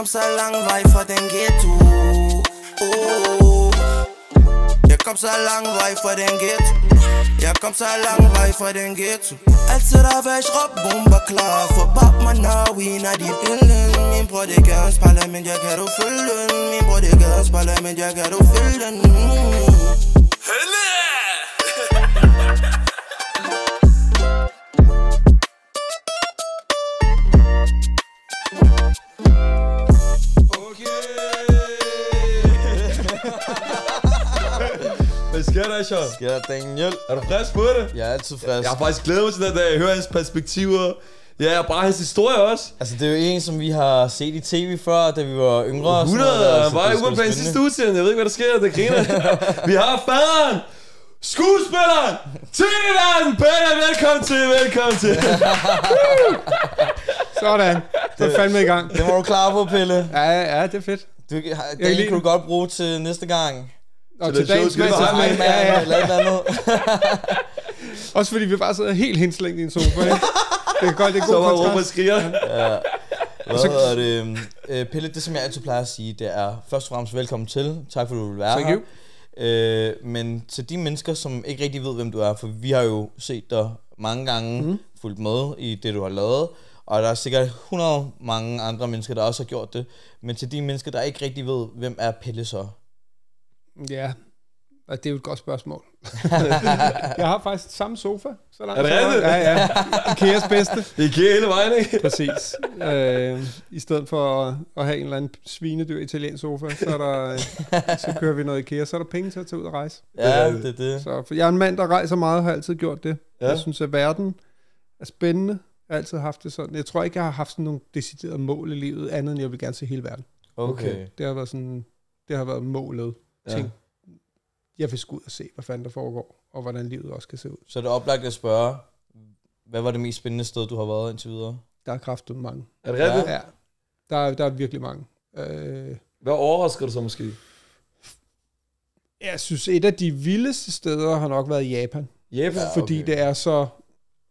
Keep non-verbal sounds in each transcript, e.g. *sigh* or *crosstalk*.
kom så lang vej fra den ghetto oh. Jeg kom så lang vej fra den ghetto Jeg kom så lang vej fra den ghetto Altid der væk råb bomber klar For bab mig now we når de billen Min bror det en spejler men jeg kan du følge den Min bror det en spejler men jeg kan! Sker der, Sean? Sker der, Daniel? Er du frisk på det? Jeg er altid frisk. Jeg har faktisk glædet mig til den dag. Jeg hører hans perspektiver. Ja, og bare hans historie også. Altså, det er jo en, som vi har set i tv før, da vi var yngre. og sådan 100, noget var det i er sgu ude på hans spændende. sidste udsendt. Jeg ved ikke, hvad der sker. Det griner. *laughs* vi har faderen, skuespilleren, tv-verden, Peter. Velkommen til, velkommen til. *laughs* Sådan. Så er fandme i gang. Det var du klar på, Pelle. Ja, ja, det er fedt. Du, lide kan du godt bruge til næste gang. Og Til til dagens mand, vi så bare ja, ja. eller et eller andet. *laughs* Også fordi vi bare sidder helt henslængt i en sofa, ikke? Det er godt, det er Så god var kontrast. Robert skriger. Ja. Hvad så- hedder det? Øh, Pelle, det som jeg altid plejer at sige, det er først og fremmest velkommen til. Tak for, at du vil være Thank her. you. Øh, men til de mennesker, som ikke rigtig ved, hvem du er, for vi har jo set dig mange gange, mm. fulgt med i det, du har lavet, og der er sikkert 100 mange andre mennesker, der også har gjort det. Men til de mennesker, der ikke rigtig ved, hvem er Pelle så? Ja, og det er jo et godt spørgsmål. *laughs* jeg har faktisk samme sofa. Så langt Er det rigtigt? Ja, ja. Ikeas bedste. Det *laughs* er IKEA hele vejen, ikke? *laughs* Præcis. Øh, I stedet for at, at have en eller anden svinedyr italiensk sofa, så, er der, så kører vi noget Ikea. Så er der penge til at tage ud og rejse. Ja, det er det. Så, for jeg er en mand, der rejser meget, har altid gjort det. Ja. Jeg synes, at verden er spændende. Jeg har altid haft det sådan. Jeg tror ikke, jeg har haft sådan nogle deciderede mål i livet, andet end jeg vil gerne se hele verden. Okay. Det har været sådan, det har været målet. Ja. Tænk, jeg vil sgu ud og se, hvad fanden der foregår, og hvordan livet også kan se ud. Så er det oplagt at spørge, hvad var det mest spændende sted, du har været indtil videre? Der er kraftet mange. Er det rigtigt? Ja, der er, der er virkelig mange. Øh, Hvad overrasker du så måske? jeg synes, et af de vildeste steder har nok været Japan. Japan? Ja, fordi okay. det er så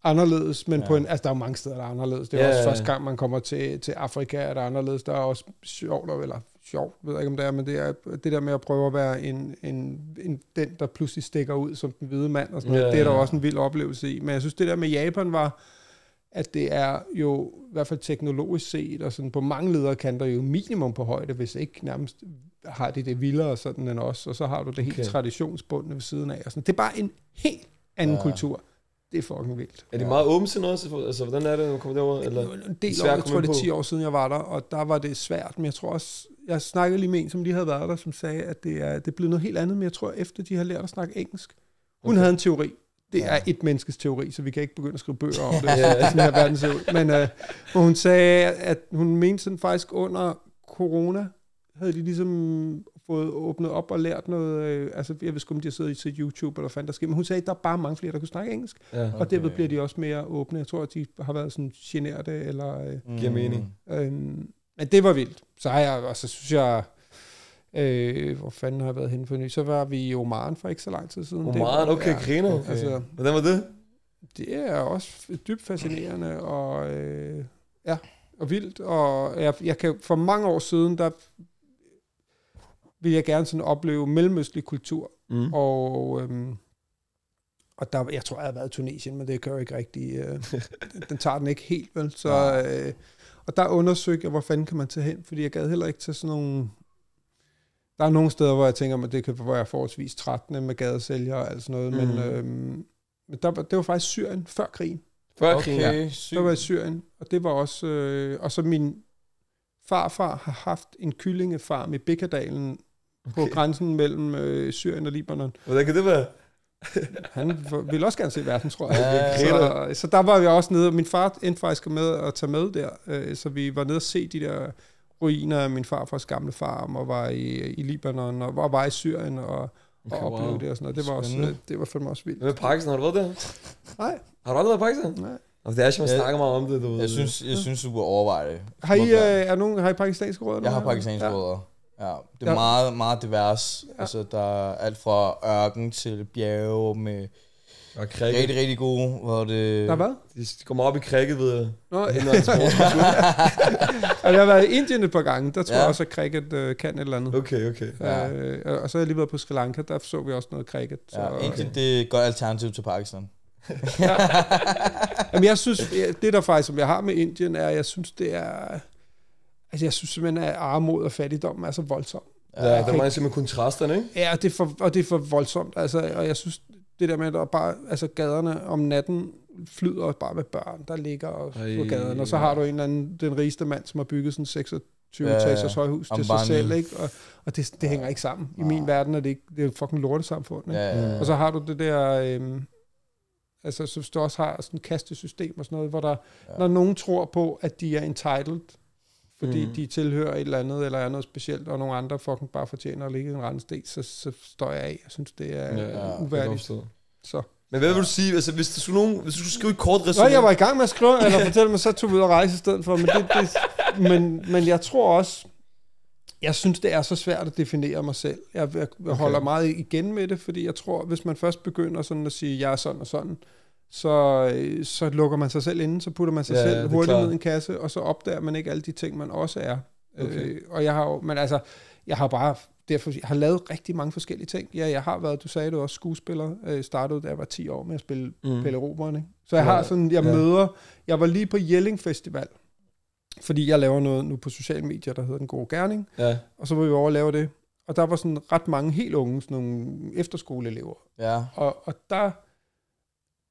anderledes, men Ja. på en, altså der er jo mange steder, der er anderledes. Det er Ja, ja, også ja, ja. første gang, man kommer til, til Afrika, er der anderledes. Der er også sjovt, eller sjovt, ved jeg ikke om det er, men det er det der med at prøve at være en, en, en den, der pludselig stikker ud som den hvide mand, og sådan noget. Ja, det er der også en vild oplevelse i. Men jeg synes, det der med Japan var, at det er jo i hvert fald teknologisk set, og sådan på mange lederkanter jo minimum på højde, hvis ikke nærmest har de det vildere sådan end os, og så har du det helt Okay. traditionsbundne ved siden af. Og sådan. Det er bare en helt anden Ja. kultur. Det er fucking vildt. Er de meget åbne til noget? Så- Altså, hvordan er det, når man kommer derover? Eller? En del år, jeg tror det er på. 10 år siden, jeg var der, og der var det svært, men jeg tror også, jeg snakkede lige med en, som lige havde været der, som sagde, at det er, det er blevet noget helt andet, men jeg tror, efter de har lært at snakke engelsk. Hun Okay. havde en teori. Det Ja. er et menneskes teori, så vi kan ikke begynde at skrive bøger om det. *laughs* Er sådan her verden ser ud. Men øh, hvor hun sagde, at hun mente sådan faktisk under corona, havde de ligesom fået åbnet op og lært noget, øh, altså jeg ved sgu, om de har siddet i set YouTube eller hvad fanden der sker, men hun sagde, at der er bare mange flere, der kunne snakke engelsk, Ja. og derved Okay. bliver de også mere åbne. Jeg tror, at de har været sådan generede, eller... Øh, Giver mening. Øhm, men det var vildt. Så har jeg, og så synes jeg, øh, hvor fanden har jeg været henne for ny? Så var vi i Oman for ikke så lang tid siden. Oman, okay, griner. Okay. Altså, Hvordan var det? det er også dybt fascinerende, og øh, ja, og vildt. Og jeg, jeg kan, for mange år siden, der ville jeg gerne sådan opleve mellemøstlig kultur. Mm. Og, øhm, og der, jeg tror, jeg har været i Tunesien, men det gør jeg ikke rigtig. Øh, den, *laughs* den tager den ikke helt, vel? Så, øh, og der undersøgte jeg, hvor fanden kan man tage hen, fordi jeg gad heller ikke til sådan nogle... Der er nogle steder, hvor jeg tænker, at det kan er forholdsvis trættende med gadesælgere og alt sådan noget, mm. Men, øhm, men der, det var faktisk Syrien før krigen. Før Okay, krigen, ja. Der var i Syrien, og det var også... Øh, og så min farfar har haft en kyllingefarm i Bikkerdalen på Okay. grænsen mellem øh, Syrien og Libanon. Hvordan kan det være? *laughs* Han ville også gerne se verden, tror jeg. ja, så, så der var vi også nede, og min far endte faktisk med at tage med der, øh, så vi var nede og se de der ruiner af min farfars gamle farm, og var i, i Libanon, og var, var i Syrien, og, og Okay, oplevede wow. det og sådan noget. Det var, også, Spændende. øh, det var fandme også vildt. Hvad med Pakistan? Har du været der? Nej, Har du aldrig været i Pakistan? nej. Altså, det er som man snakker meget om det, du ved. Jeg synes, jeg synes du burde overveje det. Har I, øh, er nogen, har I pakistanske rødder? Jeg har pakistanske Ja. rødder. Ja, det er Ja. meget, meget divers. Ja. Altså, der er alt fra ørken til bjerge med Og cricket. Rigtig, rigtig gode, hvor det... Der hvad? De, kommer op i cricket ved Nå, at hente en sportskultur. og jeg har været i Indien et par gange. Der tror Ja. jeg også, at cricket øh, kan et eller andet. Okay, okay. Ja. Øh, og så har jeg lige været på Sri Lanka. Der så vi også noget cricket. Så, Ja, Indien, det er et godt alternativ til Pakistan. *laughs* Jamen, jeg synes, det der faktisk, som jeg har med Indien, er, jeg synes, det er... Altså, jeg synes simpelthen, at armod og fattigdom er så voldsomt. Ja, der er mange simpelthen kontrasterne, ikke? Ja, og det er for, og det er for voldsomt. Altså, og jeg synes, det der med, at der er bare, altså gaderne om natten flyder bare med børn, der ligger og, på Ej, gaderne. Og så har du en eller anden, den rigeste mand, som har bygget sådan 26 Ja, etagers højhus til sig selv, ikke? Og, og det, det hænger ikke sammen. I min verden er det ikke, det er fucking lortesamfund, ikke? Ja, ja, ja. Og så har du det der, øhm, altså så du også har sådan et kastesystem og sådan noget, hvor der, ja. når nogen tror på, at de er entitled, fordi mm. de tilhører et eller andet, eller er noget specielt, og nogle andre fucking bare fortjener at ligge i en rendesten, så, så står jeg af. Jeg synes, det er Ja, jeg uværdigt. Så. Men hvad vil du sige, altså, hvis, du skulle nogen, hvis du skulle skrive et kort Nå, resume? jeg var i gang med at skrive, eller fortælle mig, så tog vi ud og rejse i stedet for. Men, det, det, men, men jeg tror også, jeg synes, det er så svært at definere mig selv. Jeg, jeg okay. holder meget igen med det, fordi jeg tror, hvis man først begynder sådan at sige, jeg er sådan og sådan, så, øh, så lukker man sig selv inde, så putter man sig Ja, ja, selv er hurtigt klart. ned i en kasse, og så opdager man ikke alle de ting, man også er. Okay. Øh, og jeg har jo, men altså, jeg har bare, derfor, jeg har lavet rigtig mange forskellige ting. Ja, jeg har været, du sagde det også, skuespiller. Jeg startede, da jeg var 10 år med at spille Mm. Pelle Roberen, ikke? Så jeg Ja, har sådan, jeg ja. ja. møder, jeg var lige på Jelling Festival, fordi jeg laver noget nu på sociale medier, der hedder Den Gode Gerning, Ja, og så var vi over og lave det. Og der var sådan ret mange helt unge, sådan nogle efterskoleelever. Ja. Og, og der,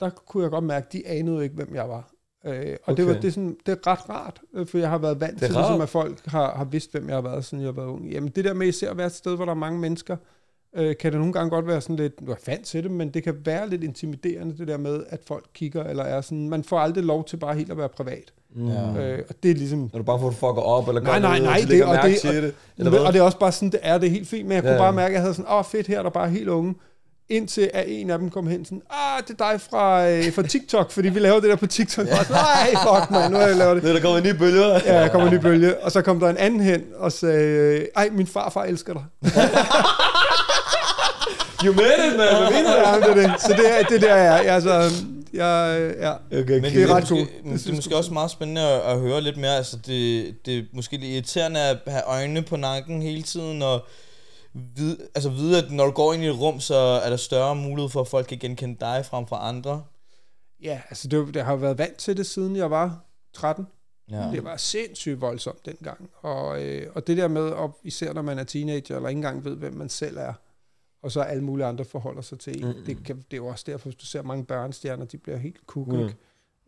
der kunne jeg godt mærke, at de anede ikke, hvem jeg var. Øh, og det, Okay. var, det, er sådan, det er ret rart, øh, for jeg har været vant Det til, ligesom, rart. at folk har, har vidst, hvem jeg har været, siden jeg har været ung. Jamen det der med især at være et sted, hvor der er mange mennesker, øh, kan det nogle gange godt være sådan lidt, du er vant til det, men det kan være lidt intimiderende, det der med, at folk kigger, eller er sådan, man får aldrig lov til bare helt at være privat. mm. Ja. Øh, og det er ligesom, Er du bare at fucker op, eller Nej, nej, noget, nej, lægger det- og det- til det? Eller og, hvad? og det er også bare sådan, det er, det er helt fint, men jeg kunne Ja, ja, bare mærke, at jeg havde sådan, åh fedt, her er der bare helt unge, indtil at en af dem kom hen sådan, ah, det er dig fra, øh, fra TikTok, fordi vi laver det der på TikTok. Ja. *laughs* Nej, fuck man, nu har jeg lavet det. Det er der kommer en ny bølge. Ja, jeg kommer en ny bølge. Og så kom der en anden hen og sagde, ej, min farfar elsker dig. *laughs* You made it, man. Hvad mener du? Ja, det er det. Så det er det der, jeg er. Altså, jeg, ja. Okay, Men det er ret cool. Det det er måske også meget spændende at, at høre lidt mere. Altså, det, det er måske lidt irriterende at have øjnene på nakken hele tiden, og vide, altså vide, at når du går ind i et rum, så er der større mulighed for, at folk kan genkende dig frem for andre. ja, altså det, det har været vant til det, siden jeg var 13. Ja. Det var sindssygt voldsomt dengang. Og, øh, og det der med, og især når man er teenager, eller ikke engang ved, hvem man selv er, og så alle mulige andre forholder sig til en. Mm. Det, kan, det er jo også derfor, hvis du ser mange børnestjerner, de bliver helt Mm.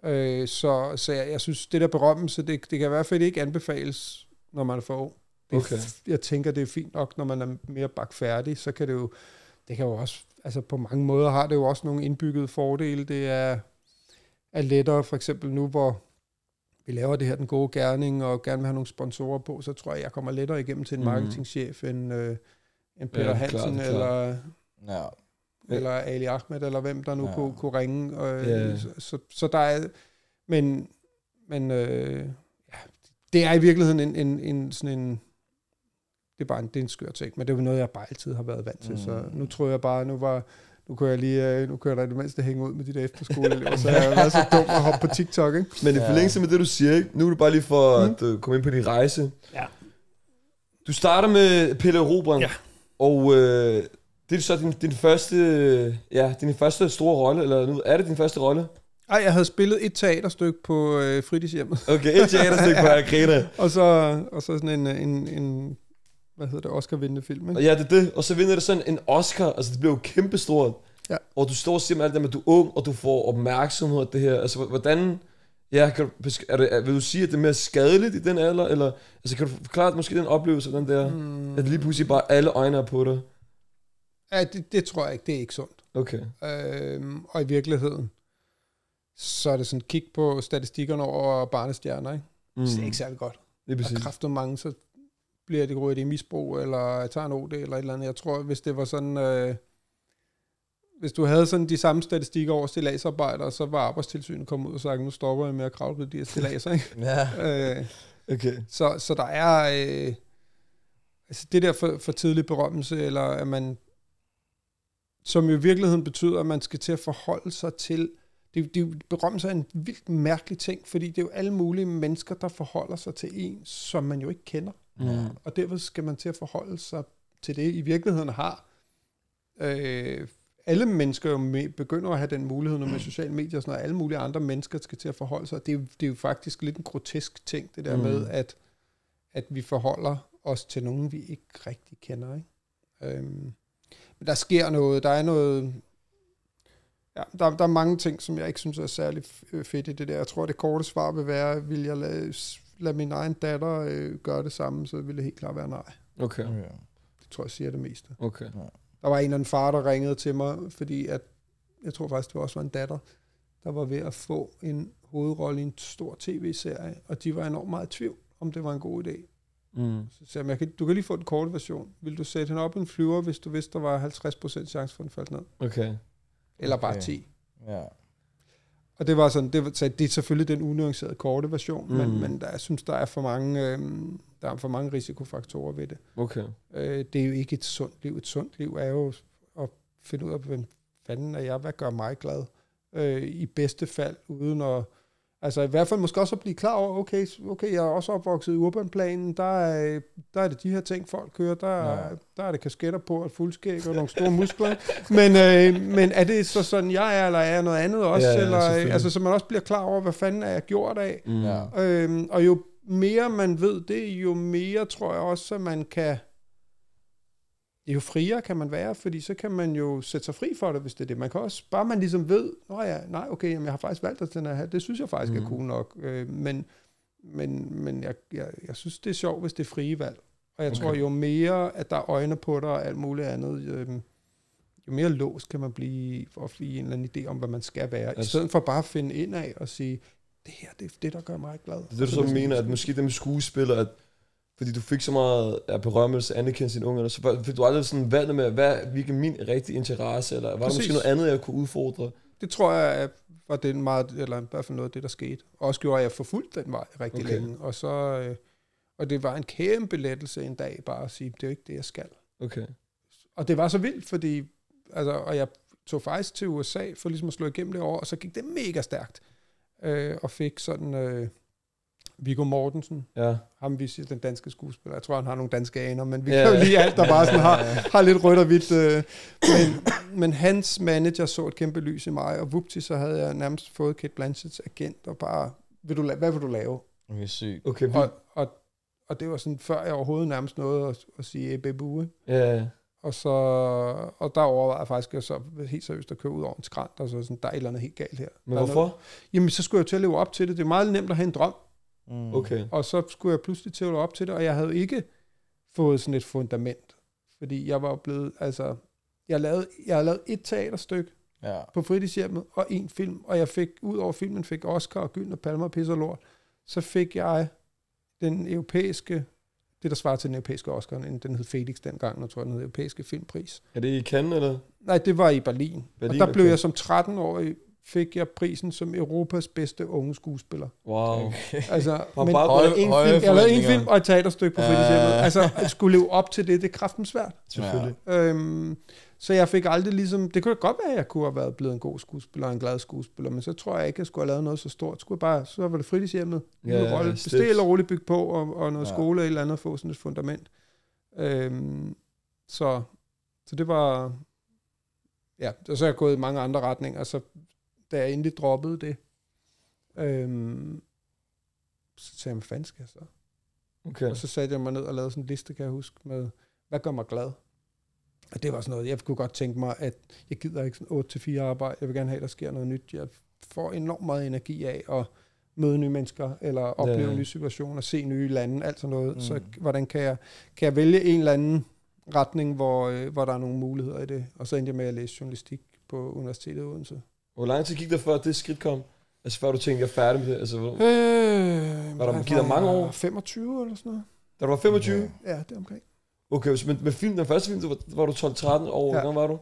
mm. øh, Så, så jeg, jeg synes, det der berømmelse, det, det kan i hvert fald ikke anbefales, når man er for ung. Det, Okay. Jeg tænker, det er fint nok, når man er mere bakfærdig, så kan det jo, det kan jo også, altså på mange måder har det jo også nogle indbyggede fordele. Det er, er lettere, for eksempel nu, hvor vi laver det her den gode gerning, og gerne vil have nogle sponsorer på, så tror jeg, jeg kommer lettere igennem til en Mhm. marketingchef end, øh, end Peter Ja, klart, Hansen, klart. eller, Ja. eller Ali Ahmed, eller hvem der nu Ja. kunne, kunne ringe. Og, Ja. så, så, så der er, men, men øh, ja, det er i virkeligheden en, en, en sådan en, det er bare en, det er en skør ting, men det er jo noget, jeg bare altid har været vant til, mm. så nu tror jeg bare, nu var, nu kunne jeg lige, øh, nu kunne jeg da i det mindste hænge ud med de der efterskoleelever, så jeg har været så dum at hoppe på TikTok, ikke? Men i forlængelse med det, du siger, ikke? nu er det bare lige for Mm. at uh, komme ind på din rejse. Ja. Du starter med Pelle Robren, Ja. og øh, det er så din, din første, ja, din første store rolle, eller nu er det din første rolle? Ej, jeg havde spillet et teaterstykke på øh, fritidshjemmet, Okay, et teaterstykke på *laughs* Arena. og så, og så sådan en, en, en hvad hedder det, Oscar-vindende film, ikke? Og ja, det er det. Og så vinder det sådan en Oscar. Altså, det bliver jo kæmpestort. Ja. Og du står og siger med alt det med, at du er ung, og du får opmærksomhed og det her. Altså, hvordan... Ja, kan du, er det, er, vil du sige, at det er mere skadeligt i den alder? Eller, altså, kan du forklare måske den oplevelse, den der... Mm. At lige pludselig bare alle øjne er på dig? Ja, det, det tror jeg ikke, det er ikke sundt. Okay. Øhm, og i virkeligheden, så er det sådan, kig på statistikkerne over barnestjerner, ikke? Mm. Det er ikke særlig godt. Det er Og præcis. kræfter mange, så bliver det ryget i misbrug, eller tager en OD, eller et eller andet. Jeg tror, hvis det var sådan... Øh, hvis du havde sådan de samme statistikker over stilladsarbejdere, så var arbejdstilsynet kommet ud og sagt, nu stopper jeg med at kravle på de her stilladser, *laughs* ikke? Ja. øh, Okay. så, så der er... Øh, altså det der for, for tidlig berømmelse, eller at man... som i virkeligheden betyder, at man skal til at forholde sig til, det, det berømmer sig en vildt mærkelig ting, fordi det er jo alle mulige mennesker, der forholder sig til en, som man jo ikke kender. Mm. Og derfor skal man til at forholde sig til det, i virkeligheden har. Øh, alle mennesker jo med, begynder at have den mulighed nu med sociale medier og sådan noget. Alle mulige andre mennesker skal til at forholde sig. Det er, jo- det er jo faktisk lidt en grotesk ting, det der mm. med, at, at vi forholder os til nogen, vi ikke rigtig kender. Ikke? Øhm, men der sker noget. Der er noget... Ja, der, der er mange ting, som jeg ikke synes er særlig øh, fedt i det der. Jeg tror, det korte svar vil være, vil jeg lade, lade min egen datter øh, gøre det samme, så vil det helt klart være nej. Okay, Okay. Det tror jeg siger det meste. okay. Der var en eller anden far, der ringede til mig, fordi at, jeg tror faktisk, det også var en datter, der var ved at få en hovedrolle i en stor tv-serie, og de var enormt meget i tvivl, om det var en god idé. Mm. Så sagde jeg, "Men jeg kan, du kan lige få den korte version. Vil du sætte hende op i en flyver, hvis du vidste, der var 50% chance for, at den faldt ned? Okay. Eller bare Okay. 10. Ja. Og det var sådan, det, så det er selvfølgelig den unuancerede korte version, mm. Men, men der, jeg synes, der er for mange, øhm, der er for mange risikofaktorer ved det. Okay. Øh, det er jo ikke et sundt liv. Et sundt liv er jo at finde ud af, hvem fanden er jeg, hvad gør mig glad? Øh, I bedste fald, uden at... Altså i hvert fald måske også at blive klar over, okay, okay jeg er også opvokset i urbanplanen, der er, der er det de her ting, folk kører, der, ja. der er det kasketter på, og fuldskæg og nogle store muskler. *laughs* men, øh, men er det så sådan, jeg er, eller er jeg noget andet også? Ja, ja, eller, selvfølgelig. altså, så man også bliver klar over, hvad fanden er jeg gjort af? Mm. Ja. Øhm, og jo mere man ved det, jo mere tror jeg også, at man kan... Jo friere kan man være, fordi så kan man jo sætte sig fri for det, hvis det er det. Man kan også, bare man ligesom ved, Nå ja, nej, okay, jamen, jeg har faktisk valgt at den her, det synes jeg faktisk mm. Mhm. er cool nok. Øh, men men, men jeg, jeg, jeg synes, det er sjovt, hvis det er frie valg. Og jeg okay. tror, jo mere, at der er øjne på dig og alt muligt andet, øh, jo mere låst kan man blive for at få en eller anden idé om, hvad man skal være. I Altså- stedet for bare at finde ind af og sige, det her, det er det, der gør mig glad. Det er det, du så mener, at måske dem skuespiller, at fordi du fik så meget af berømmelse, anerkendelse i dine unge, så fik du aldrig sådan valgt med, hvad, hvilken min rigtige interesse, eller var der Præcis. måske noget andet, jeg kunne udfordre? Det tror jeg var det meget, eller i hvert fald noget af det, der skete. Og også gjorde, at jeg forfulgte den vej rigtig Okay. okay. længe. Og, så, øh, og det var en kæmpe lettelse en dag bare at sige, det er jo ikke det, jeg skal. Okay. Og det var så vildt, fordi, altså, og jeg tog faktisk til USA for ligesom at slå igennem det år, og så gik det mega stærkt. Øh, og fik sådan øh, Viggo Mortensen, Ja. ham vi siger, den danske skuespiller. Jeg tror, han har nogle danske aner, men vi Ja. kan jo lige alt, der bare sådan har, *laughs* har lidt rødt og hvidt. Øh. Men, men hans manager så et kæmpe lys i mig, og vupti, så havde jeg nærmest fået Kate Blanchetts agent, og bare, vil du, la- hvad vil du lave? Okay, sygt. Okay, vi, Og, og, og det var sådan, før jeg overhovedet nærmest nåede at, at sige, hey, baby, ja, Og, så, og der overvejede jeg faktisk at så helt seriøst at køre ud over en skrant, og så sådan, der er et eller andet helt galt her. men er hvorfor? Noget, jamen, så skulle jeg jo til at leve op til det. Det er meget nemt at have en drøm, Mm. Okay. og så skulle jeg pludselig leve op til det, og jeg havde ikke fået sådan et fundament. Fordi jeg var blevet, altså, jeg lavede, jeg havde lavet et teaterstykke Ja. på fritidshjemmet, og en film, og jeg fik, ud over filmen, fik Oscar og Gyldne Palmer og Pisse og Lort, så fik jeg den europæiske, det der svarer til den europæiske Oscar, den hed Felix dengang, jeg tror, den hed europæiske filmpris. Er det i Cannes, eller? Nej, det var i Berlin. Berlin og der blev okay. jeg som 13-årig, fik jeg prisen som Europas bedste unge skuespiller. Wow. Okay. *laughs* Altså, men bare Høje- en høje film. jeg lavede en film og et teaterstykke på Ja. fritidshjemmet. Altså, at skulle leve op til det, det er kraften svært. Selvfølgelig. Øhm, så jeg fik aldrig ligesom, det kunne godt være, at jeg kunne have været blevet en god skuespiller og en glad skuespiller, men så tror jeg ikke, at jeg skulle have lavet noget så stort. Skulle jeg bare, så var det fritidshjemmet, Ja, ja, rolle, stille og roligt bygge på, og, og noget Ja. ja. skole og et eller andet, få sådan et fundament. Øhm, så, så det var, ja, og så er jeg gået i mange andre retninger, så da jeg endelig droppede det, øhm, så sagde jeg, hvad fanden skal jeg så? Okay. Og så satte jeg mig ned og lavede sådan en liste, kan jeg huske, med, hvad gør mig glad? Og det var sådan noget, jeg kunne godt tænke mig, at jeg gider ikke sådan 8-4 arbejde. Jeg vil gerne have, at der sker noget nyt. Jeg får enormt meget energi af at møde nye mennesker, eller opleve Ja. nye situationer, se nye lande, alt sådan noget. Mm. Så hvordan kan jeg, kan jeg vælge en eller anden retning, hvor, øh, hvor der er nogle muligheder i det? Og så endte jeg med at læse journalistik på Universitetet i Odense. Hvor lang tid gik der før det skridt kom? Altså før du tænkte, jeg er færdig med det? Altså, hvor- Øh, Var der- gik der mange år? 25 eller sådan noget. da du var 25? Ja. Ja, det er omkring. Okay, så med, med film, den første film, der var, var du 12-13 år, Ja. var du?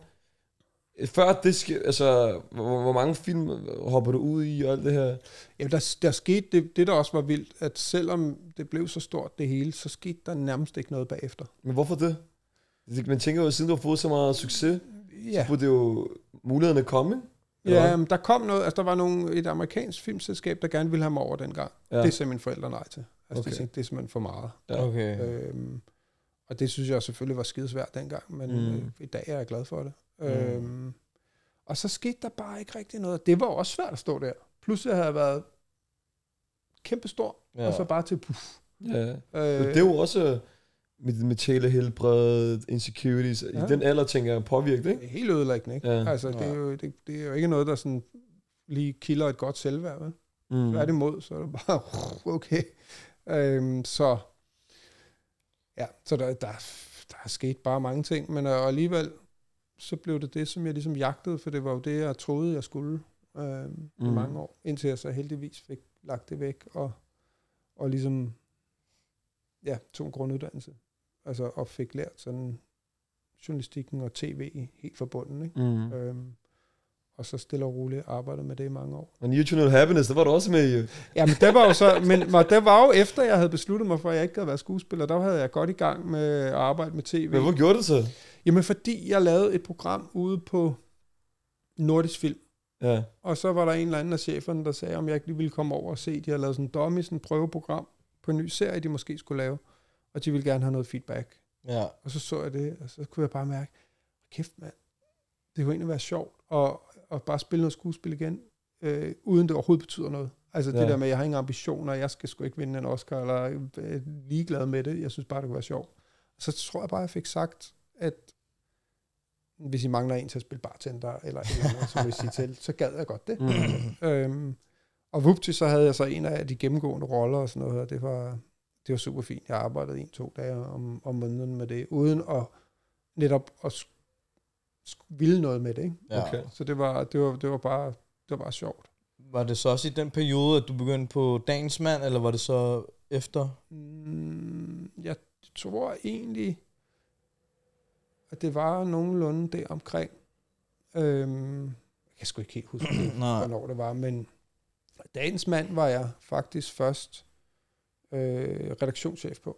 Før det sker, altså, hvor, hvor mange film hopper du ud i og alt det her? Ja, der, der skete det, det, der også var vildt, at selvom det blev så stort det hele, så skete der nærmest ikke noget bagefter. Men hvorfor det? Man tænker jo, siden du har fået så meget succes. Ja, burde det jo mulighederne komme, ja men der kom noget, altså der var nogle, et amerikansk filmselskab, der gerne ville have mig over dengang. Ja. Det sagde mine forældre nej til. Altså okay. De tænkte, det er simpelthen for meget. Ja. Okay. Øhm, og det synes jeg selvfølgelig var skidesvært dengang, men Mm. øh, i dag er jeg glad for det. Mm. Øhm, og så skete der bare ikke rigtig noget. Det var også svært at stå der. Pludselig havde jeg været kæmpestor, Ja. ja. og så bare til puff. Ja. Øh, Det er jo også med det mentale helbred, insecurities. Ja. I den alder, tænker jeg, påvirket, ikke? det er helt ødelæggende, ikke? Ja. Altså, det er, jo, det, det er jo ikke noget, der sådan lige kilder et godt selvværd, vel? Mm. Tværtimod, så er det bare, *laughs* okay. Øhm, så ja, så der, der, der er sket bare mange ting, men øh, alligevel, så blev det det, som jeg ligesom jagtede, for det var jo det, jeg troede, jeg skulle øhm, mm. i mange år, indtil jeg så heldigvis fik lagt det væk, og, og ligesom, ja, tog en grunduddannelse, altså, og fik lært sådan journalistikken og tv helt forbundet, ikke? Mm. Øhm, og så stille og roligt arbejdet med det i mange år. Og Nutritional Happiness, der var du også med i. jo. Ja, men det var jo så, *laughs* men det var jo efter, jeg havde besluttet mig for, at jeg ikke havde været skuespiller. Der havde jeg godt i gang med at arbejde med tv. Men hvor gjorde du så? Jamen, fordi jeg lavede et program ude på Nordisk Film. Ja. Og så var der en eller anden af cheferne, der sagde, om jeg ikke lige ville komme over og se, de havde lavet sådan en dummy, sådan en prøveprogram på en ny serie, de måske skulle lave. Og de ville gerne have noget feedback. Ja. Og så så jeg det, og så kunne jeg bare mærke, kæft mand, det kunne egentlig være sjovt at, at bare spille noget skuespil igen, øh, uden det overhovedet betyder noget. Altså ja. Det der med, at jeg har ingen ambitioner, jeg skal sgu ikke vinde en Oscar, eller jeg er ligeglad med det, jeg synes bare, det kunne være sjovt. Så tror jeg bare, jeg fik sagt, at hvis I mangler en til at spille bartender, eller et eller andet, som vil sige til, så gad jeg godt det. Mm. Øhm, og vupti, så havde jeg så en af de gennemgående roller og sådan noget, og det var, det var super fint. Jeg arbejdede en-to dage om, om måneden med det, uden at netop at ville noget med det. Ikke? ja. Okay. Så det var, det, var, det, var bare, det var bare sjovt. Var det så også i den periode, at du begyndte på Dagens Mand, eller var det så efter? Mm, jeg tror egentlig, at det var nogenlunde der omkring. Øhm, jeg kan sgu ikke helt huske, *clears throat* Nej. hvornår det var, men dagens mand var jeg faktisk først øh, redaktionschef på.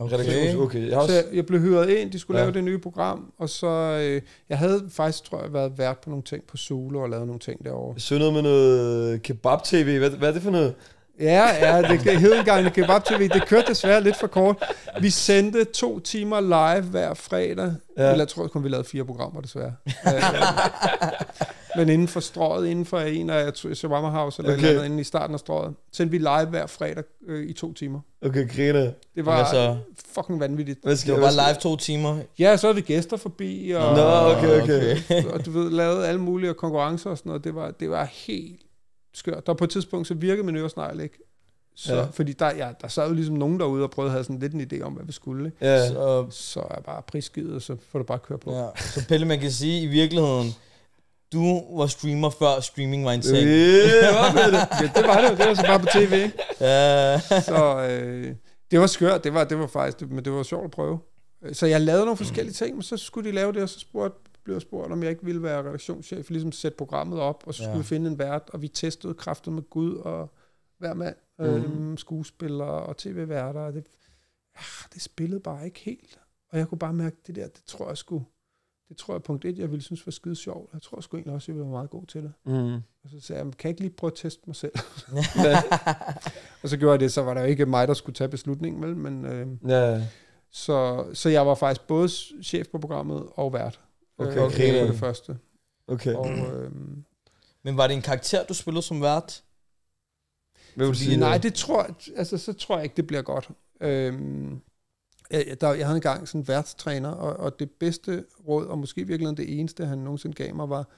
Redaktions, okay. Jeg har Så også, jeg, jeg blev hyret ind, de skulle Ja. lave det nye program, og så, øh, jeg havde faktisk, tror jeg, været vært på nogle ting på Zulu og lavet nogle ting derovre. så noget med noget kebab-tv. Hvad, hvad er det for noget? Ja, ja, det hed engang det Kebab TV. Det kørte desværre lidt for kort. Vi sendte to timer live hver fredag. Ja. Ja. Eller jeg tror kun, vi lavede fire programmer, desværre. *laughs* Men inden for strøget, inden for en af Shawarma House, eller Okay. eller andet, inden i starten af strøget, sendte vi live hver fredag øh, i to timer. Okay, griner. Det var så? fucking vanvittigt. Hvad skal Det var bare live to timer. Ja, så havde vi gæster forbi, og, Nå, okay, okay. og du ved, lavede alle mulige konkurrencer og sådan noget. Det var, det var helt skørt. Der på et tidspunkt, så virkede min øresnegl ikke. Så, Ja. Fordi der, ja, der sad jo ligesom nogen derude og prøvede at have sådan lidt en idé om, hvad vi skulle. Ikke? Ja. Så, Så er jeg bare prisgivet, og så får du bare køre på. Ja. så Pelle, man kan sige, i virkeligheden, du var streamer før streaming var en ting. Det? ja, det var det jo. Det var så bare på tv, ikke? Ja. Så øh, det var skørt. Det var, det var faktisk, det, men det var sjovt at prøve. Så jeg lavede nogle forskellige ting, men så skulle de lave det, og så spurgte, blev jeg spurgt, om jeg ikke ville være redaktionschef, ligesom sætte programmet op, og så Ja. skulle vi finde en vært, og vi testede kraftet med Gud og hver mand, Mhm. øhm, skuespillere og tv-værter, og det, ah, det spillede bare ikke helt. Og jeg kunne bare mærke, det der, det tror jeg skulle, det tror jeg punkt et, jeg ville synes var skide sjovt. Jeg tror sgu egentlig også, jeg ville være meget god til det. Mm. Og så sagde jeg, kan jeg ikke lige prøve at teste mig selv? *laughs* Og så gjorde jeg det, så var der jo ikke mig, der skulle tage beslutningen, vel? Men, øh, ja. så, så jeg var faktisk både chef på programmet og vært. Okay, øh, okay. på det første. Okay. Og, øh, Men var det en karakter, du spillede som vært? Hvad vil du sige? nej, det tror altså, så tror jeg ikke, det bliver godt. Øhm, jeg, der, jeg havde engang sådan en værtstræner, og, og det bedste råd, og måske virkelig det eneste, han nogensinde gav mig, var,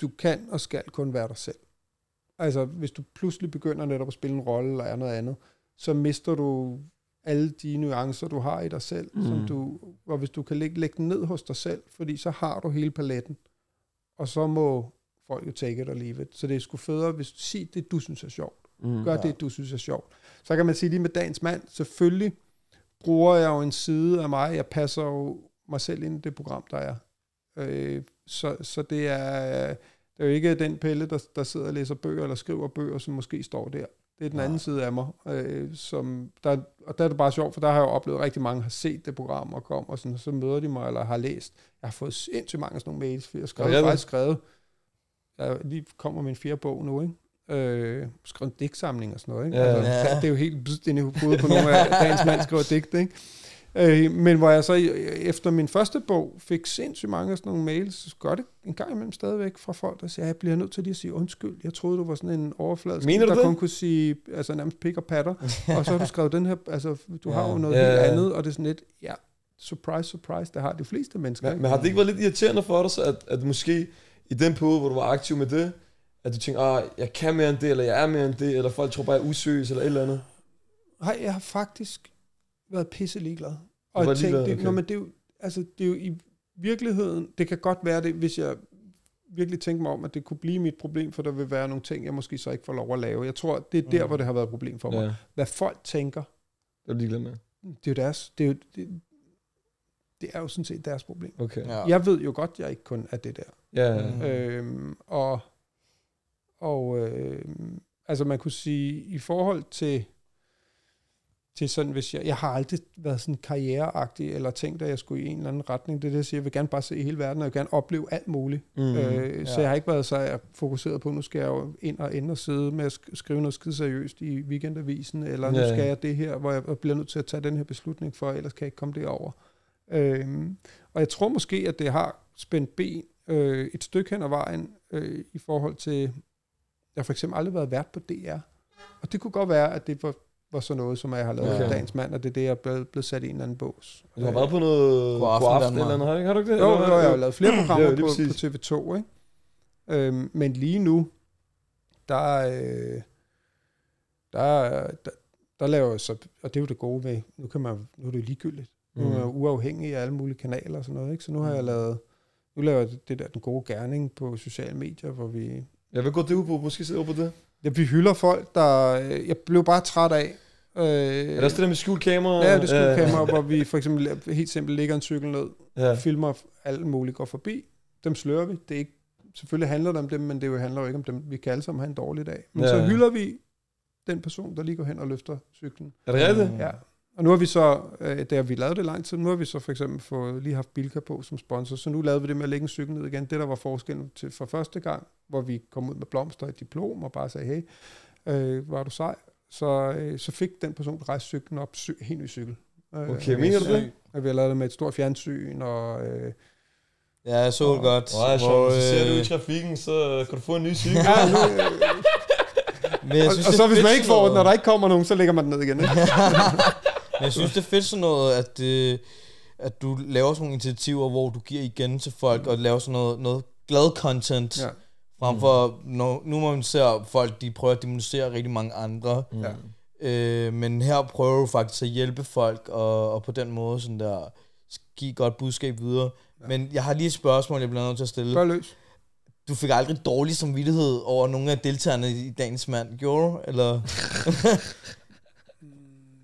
du kan og skal kun være dig selv. Altså, hvis du pludselig begynder netop at spille en rolle eller er noget andet, så mister du alle de nuancer, du har i dig selv, mm. som du, og hvis du kan lægge, lægge den ned hos dig selv, fordi så har du hele paletten, og så må folk jo take it or leave it. Så det er sgu federe, hvis du siger det, du synes er sjovt. Mm. Gør det, du synes er sjovt. Så kan man sige lige med dagens mand, selvfølgelig bruger jeg jo en side af mig, jeg passer jo mig selv ind i det program, der er. Øh, så, så det er, det er jo ikke den pille, der, der sidder og læser bøger, eller skriver bøger, som måske står der. Det er den anden side af mig. Øh, som der, og der er det bare sjovt, for der har jeg jo oplevet, at rigtig mange har set det program og kom, og sådan, så møder de mig, eller har læst. Jeg har fået sindssygt mange af sådan nogle mails, for jeg har skrevet, Ja, er faktisk skrevet, jeg lige kommer min fjerde bog nu, ikke? Øh, skrevet en digtsamling og sådan noget, ikke? Ja. Altså, Ja. Det er jo helt bzzt ind i hovedet på nogle af dagens mand skriver digte, ikke? Øh, men hvor jeg så efter min første bog fik sindssygt mange af sådan nogle mails, så gør det en gang imellem stadigvæk fra folk, der siger, jeg bliver nødt til lige at sige undskyld. Jeg troede, du var sådan en overfladisk, Mener der det? kun kunne sige altså nærmest pik og patter. *laughs* og så har du skrevet den her, altså du har jo Ja. noget Ja, helt ja. andet, og det er sådan lidt, ja, surprise, surprise, det har de fleste mennesker. Men, ikke? men har det ikke været lidt irriterende for dig, så at, at måske i den periode, hvor du var aktiv med det, at du tænker, ah, jeg kan mere end det, eller jeg er mere end det, eller folk tror bare, jeg er useriøs, eller et eller andet? Nej, jeg har faktisk været pisse ligeglad. Og jeg tænkte, ligeglad, det, okay. nå, men det, er jo, altså, det er jo i virkeligheden, det kan godt være det, hvis jeg virkelig tænker mig om, at det kunne blive mit problem, for der vil være nogle ting, jeg måske så ikke får lov at lave. Jeg tror, det er der, Mm. hvor det har været et problem for mig. Ja, Hvad folk tænker, det er ligeglad med. det er jo deres, det er jo, det, det er jo sådan set deres problem. Okay. Ja. Jeg ved jo godt, jeg ikke kun er det der. Ja, ja. Mm. Øhm, og og øhm, altså man kunne sige, i forhold til, til sådan, hvis jeg, jeg har aldrig været sådan karriereagtig, eller tænkt, at jeg skulle i en eller anden retning. Det er det, jeg siger, jeg vil gerne bare se hele verden, og jeg vil gerne opleve alt muligt. Mm. Øh, Så ja. jeg har ikke været så fokuseret på, nu skal jeg jo ind og ind og sidde med at sk- skrive noget skide seriøst i weekendavisen, eller nu Ja, skal jeg det her, hvor jeg bliver nødt til at tage den her beslutning, for ellers kan jeg ikke komme derover. Øhm, og jeg tror måske, at det har spændt ben øh, et stykke hen ad vejen øh, i forhold til, har for eksempel aldrig været vært på DR. Og det kunne godt være, at det var, var sådan noget, som jeg har lavet Okay. dagens mand, og det er det, jeg er blevet, blevet sat i en eller anden bås. Du har været på noget God aften, aften eller andet, har du ikke, har du ikke det? Jo, Eller jo, jeg har jo lavet flere programmer Ja, lige på, præcis. på TV2, ikke? Øhm, men lige nu, der, øh, der, der, der laver jeg så, og det er jo det gode ved, nu, kan man, nu er det jo ligegyldigt. Nu er jeg jo uafhængig af alle mulige kanaler og sådan noget, ikke? Så nu har jeg lavet, nu laver jeg det der, den gode gerning på sociale medier, hvor vi, Jeg vil gå det ud på, måske sidde over på det. ja, vi hylder folk, der, øh, jeg blev bare træt af. Øh, Er det også det der med skjult kamera? Ja, det skulle kamera, hvor vi for eksempel helt simpelt lægger en cykel ned, Ja. filmer alt muligt går forbi. Dem slører vi. Det er ikke, selvfølgelig handler det om dem, men det jo handler jo ikke om dem. Vi kan alle sammen have en dårlig dag. Men Ja. så hylder vi den person, der lige går hen og løfter cyklen. Er det rigtigt? Ja. Og nu har vi så, øh, da vi lavede det lang tid, nu har vi så for eksempel fået, lige haft Bilka på som sponsor, så nu lavede vi det med at lægge en cykel ned igen. Det, der var forskellen til for første gang, hvor vi kom ud med blomster og et diplom og bare sagde, hey, øh, var du sej? Så, øh, så fik den person, der rejste cyklen op, sy- helt ny cykel. Øh, Okay, og mener vi- du det? Og vi har lavet det med et stort fjernsyn, og øh, Ja, jeg så det godt. Nej, så, hvor, så ser du øh, i trafikken, så kan du få en ny cykel. ja, nu, øh, *laughs* Men jeg og, synes, og det så hvis man ikke får den, når der ikke kommer nogen, så lægger man den ned igen. Ikke? *laughs* Men jeg synes, det er fedt sådan noget, at, øh, at du laver sådan nogle initiativer, hvor du giver igen til folk, og laver sådan noget, noget glad content. Ja. Frem for, når, nu må man ser folk, de prøver at demonisere rigtig mange andre. Mm. Ja. Øh, men her prøver du faktisk at hjælpe folk, og, og på den måde sådan der, give godt budskab videre. Ja. Men jeg har lige et spørgsmål, jeg bliver nødt til at stille. Gør løs. Du fik aldrig dårlig samvittighed over nogle af deltagerne i Dagens Mand, gjorde du? Eller? *laughs* *laughs*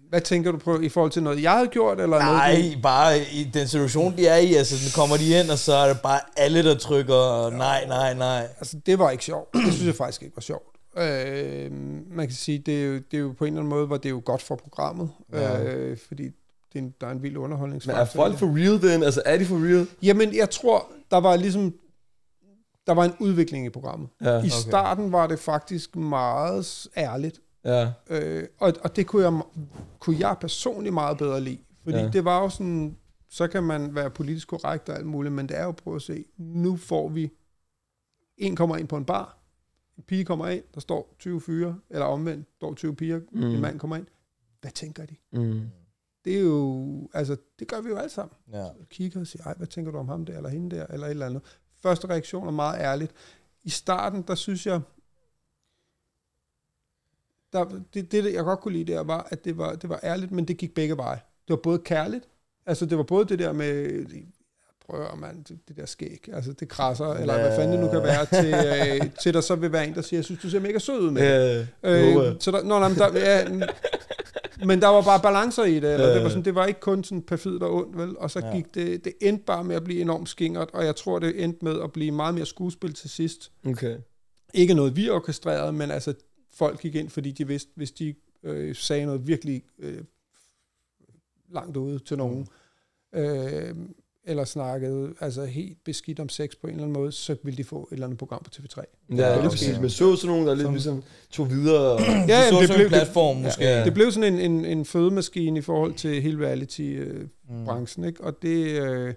Hvad tænker du på i forhold til noget, jeg havde gjort, eller noget? Nej, bare i den situation, de er i. Altså, nu kommer de ind, og så er det bare alle, der trykker nej, nej, nej. Altså, det var ikke sjovt. *clears throat* Det synes jeg faktisk ikke var sjovt. Øh, man kan sige, det er, jo, det er jo på en eller anden måde, hvor det er jo godt for programmet, Ja. øh, fordi det er en, der er en vild Men underholdningsfaktor. er i folk det. for real den? Altså, er de for real? Jamen, jeg tror, der var ligesom, der var en udvikling i programmet. Ja. I starten var det faktisk meget ærligt, Ja. øh, og, og det kunne jeg, kunne jeg personligt meget bedre lide. Fordi Ja. det var jo sådan, så kan man være politisk korrekt og alt muligt, men det er jo prøv at se, nu får vi, en kommer ind på en bar, en pige kommer ind, der står 20 fyre, eller omvendt, står 20 piger, Mm. en mand kommer ind. Hvad tænker de? Mm. Det er jo, altså, det gør vi jo alle sammen. Ja. Kigger og siger, ej, hvad tænker du om ham der, eller hende der, eller et eller andet. Første reaktion er meget ærligt. I starten, der synes jeg, der, det, det, jeg godt kunne lide der, var, at det var, det var ærligt, men det gik begge veje. Det var både kærligt, altså det var både det der med, prøv at man, det, det der skæg, altså det krasser, eller hvad fanden det nu kan være, til, øh, til der så vil være en, der siger, jeg synes, du ser mega sød ud med det. Ja, det. Øh, så der, nå, nej, men, der, ja, men der var bare balancer i det. Eller Ja. det, var sådan, det var ikke kun sådan perfidt og ondt, vel? Og så Ja. gik det, det endte bare med at blive enormt skingert, og jeg tror, det endte med at blive meget mere skuespil til sidst. Okay. Ikke noget vi orkestrerede, men altså folk gik ind, fordi de vidste, hvis de øh, sagde noget virkelig øh, langt ude til nogen, øh, eller snakkede altså helt beskidt om sex på en eller anden måde, så ville de få et eller andet program på TV3. Ja, okay. lige præcis. Men så sådan nogen, der lidt Som- ligesom tog videre. Og, Ja, Ja, det så det det blev- en platform, måske. Ja. Det blev sådan en, en, en fødemaskine i forhold til hele reality-branchen, Mm. ikke? Og det... Øh,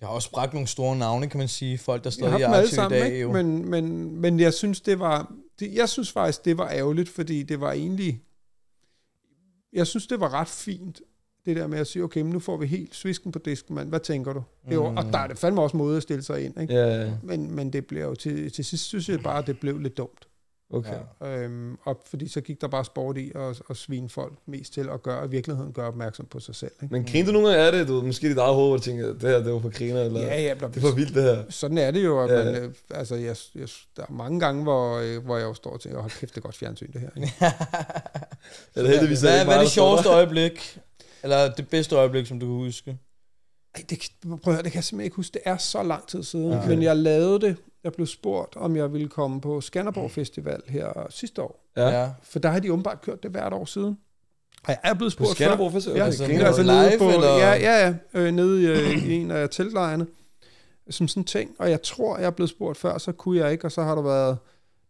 Det har også bragt nogle store navne, kan man sige. Folk, der jeg stadig er aktive i dag. ikke? Jo. Men, men, men jeg synes, det var... Det, jeg synes faktisk, det var ærgerligt, fordi det var egentlig... Jeg synes, det var ret fint, det der med at sige, okay, men nu får vi helt svisken på disken, mand. Hvad tænker du? Det er jo, Mm. og der er det fandme også måde at stille sig ind, ikke? ja, Men, men det blev jo til, til sidst, synes jeg bare, det blev lidt dumt. Okay. Ja. Øhm, og fordi så gik der bare sport i at, at svine folk mest til at gøre, i virkeligheden gøre opmærksom på sig selv. Ikke? Men grinte du nogle gange af det? Du ved, måske dit eget hoved, hvor du tænker, det her, det var for griner, eller Ja, ja, det er for vildt, det her. sådan er det jo. At Ja. man, øh, altså, jeg, jeg, der er mange gange, hvor, øh, hvor jeg jo står og tænker, hold kæft, det er godt fjernsyn, det her. Ikke? *laughs* Eller heldigvis er hvad, ikke hvad er det sjoveste øjeblik? Eller det bedste øjeblik, som du kan huske? Ej, det, prøv at høre, det kan jeg simpelthen ikke huske. Det er så lang tid siden. Okay. Men jeg lavede det. Jeg blev spurgt, om jeg ville komme på Skanderborg Festival her sidste år. Ja. For der har de åbenbart kørt det hvert år siden. Og jeg er blevet På spurgt før. Skanderborg Festival? Ja, altså, altså live, på, eller? Ja, ja, ja øh, nede i, øh, i en af teltlejrene. Som sådan en ting. Og jeg tror, jeg er blevet spurgt før, så kunne jeg ikke. Og så har der været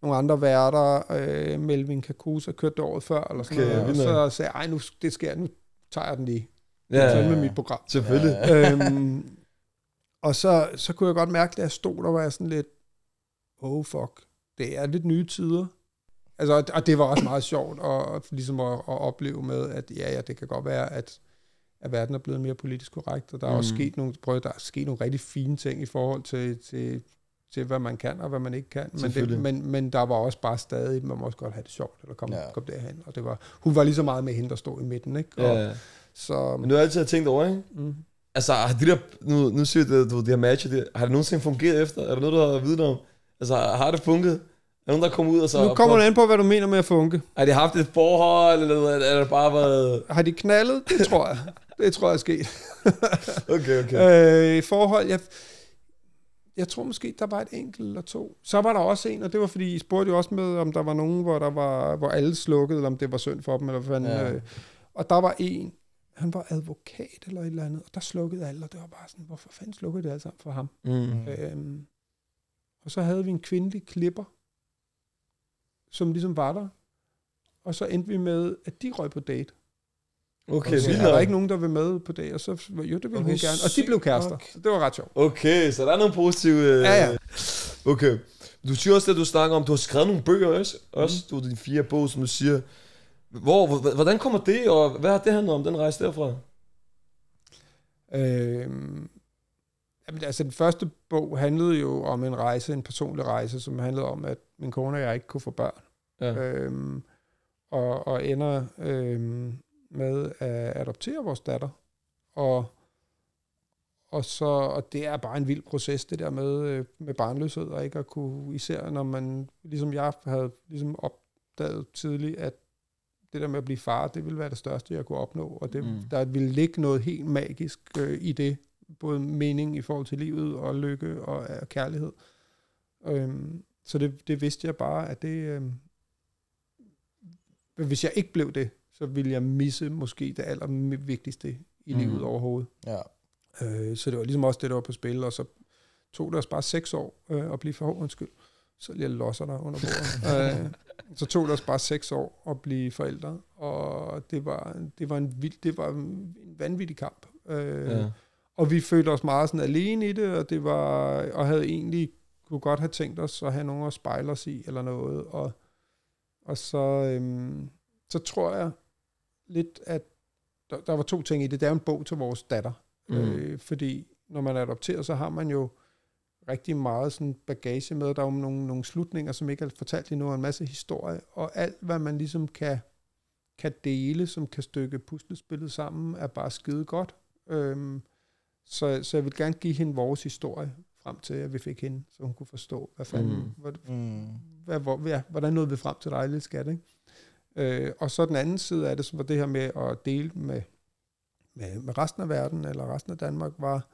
nogle andre værter. Øh, Melvin Kakusa kørte det året før. Eller sådan Okay, noget. Og så sagde jeg, ej, nu, det sker, nu tager jeg den lige. Ja, Ja, med mit program. Selvfølgelig. *laughs* øhm, og så, så kunne jeg godt mærke, da jeg stod der, var jeg sådan lidt, oh fuck, det er lidt nye tider. Altså, og- det var også meget sjovt at, ligesom at, at opleve med, at ja, ja, det kan godt være, at, at verden er blevet mere politisk korrekt, og der er også Mm. sket nogle, prøv, der er sket nogle rigtig fine ting i forhold til, til, til hvad man kan og hvad man ikke kan. Men, det, men, men der var også bare stadig, man må også godt have det sjovt, eller komme Ja. kom derhen. Og det var, hun var lige så meget med hende, der stod i midten, ikke? Og, ja. Så, Men du har altid tænkt over, ikke? mm. Altså, har de der, nu, nu siger du, du, de her matcher, de, har det nogensinde fungeret efter? Er der noget, du har viden om? Altså, har det funket? Er der nogen, der kommer ud og så... Nu kommer det an på, hvad du mener med at funke. Har de haft et forhold, eller er det bare været... Har de knaldet? Det tror jeg. Det tror jeg er sket. *laughs* Okay, okay. Øh, forhold, jeg, jeg tror måske, der var et enkelt eller to. Så var der også en, og det var fordi, I spurgte jo også med, om der var nogen, hvor, der var, hvor alle slukkede, eller om det var synd for dem, eller hvad fanden. Ja. Øh, og der var en, han var advokat eller et eller andet, og der slukkede alle, og det var bare sådan, hvorfor fanden slukkede det sammen for ham? Mm. Mm. Øhm, og så havde vi en kvindelig klipper, som ligesom var der. Og så endte vi med, at de røg på date. Okay, Okay. Der var ikke nogen, der ville med på det, og så, jo, det ville Okay, okay, hun gerne. Og de blev kærester, nok. så det var ret sjovt. Okay, så der er noget positivt. Øh... Ja, ja. Okay. Du siger også, at du snakker om, du har skrevet nogle bøger også. også Mhm. Du har de fire bog, som du siger. Hvor, hvor- hvordan kommer det, og hvad har det handlet om, den rejse derfra? Øhm, jamen, altså, den første bog handlede jo om en rejse, en personlig rejse, som handlede om, at min kone og jeg ikke kunne få børn. Ja. Øhm, og, og ender øhm, med at adoptere vores datter. Og, og, så, og det er bare en vild proces, det der med, øh, med barnløshed, og ikke at kunne, især når man, ligesom jeg havde ligesom opdaget tidligt, at det der med at blive far, det ville være det største, jeg kunne opnå, og det, Mm. der ville ligge noget helt magisk øh, i det, både mening i forhold til livet, og lykke og, og kærlighed. Øhm, så det, det vidste jeg bare, at det, øhm, hvis jeg ikke blev det, så ville jeg misse måske det allervigtigste i Mm. livet overhovedet. Ja. Øh, så det var ligesom også det, der var på spil, og så tog det os bare seks år øh, at blive for undskyld. Så jeg losser dig under bordet. *laughs* øh, så tog det os bare seks år at blive forældre, og det var, det var en vild, det var en vanvittig kamp. Øh, Ja. Og vi følte os meget sådan alene i det, og det var, og havde egentlig kunne godt have tænkt os at have nogen at spejle os i, eller noget, og, og så, øhm, så tror jeg lidt, at der, der var to ting i det. Det er en bog til vores datter, Mm. øh, fordi når man adopterer, så har man jo rigtig meget sådan bagage med, der er jo nogle, nogle slutninger, som ikke er fortalt endnu, og en masse historie, og alt, hvad man ligesom kan, kan dele, som kan stykke puslespillet sammen, er bare skide godt. Øhm, så, så jeg vil gerne give hende vores historie, frem til at vi fik hende, så hun kunne forstå, hvad fanden, Mm. hvad, Mm. hvad, hvor, ja, hvordan nåede vi frem til dig, lille skat, ikke? Øh, og så den anden side af det, som var det her med at dele med, med, med resten af verden, eller resten af Danmark, var,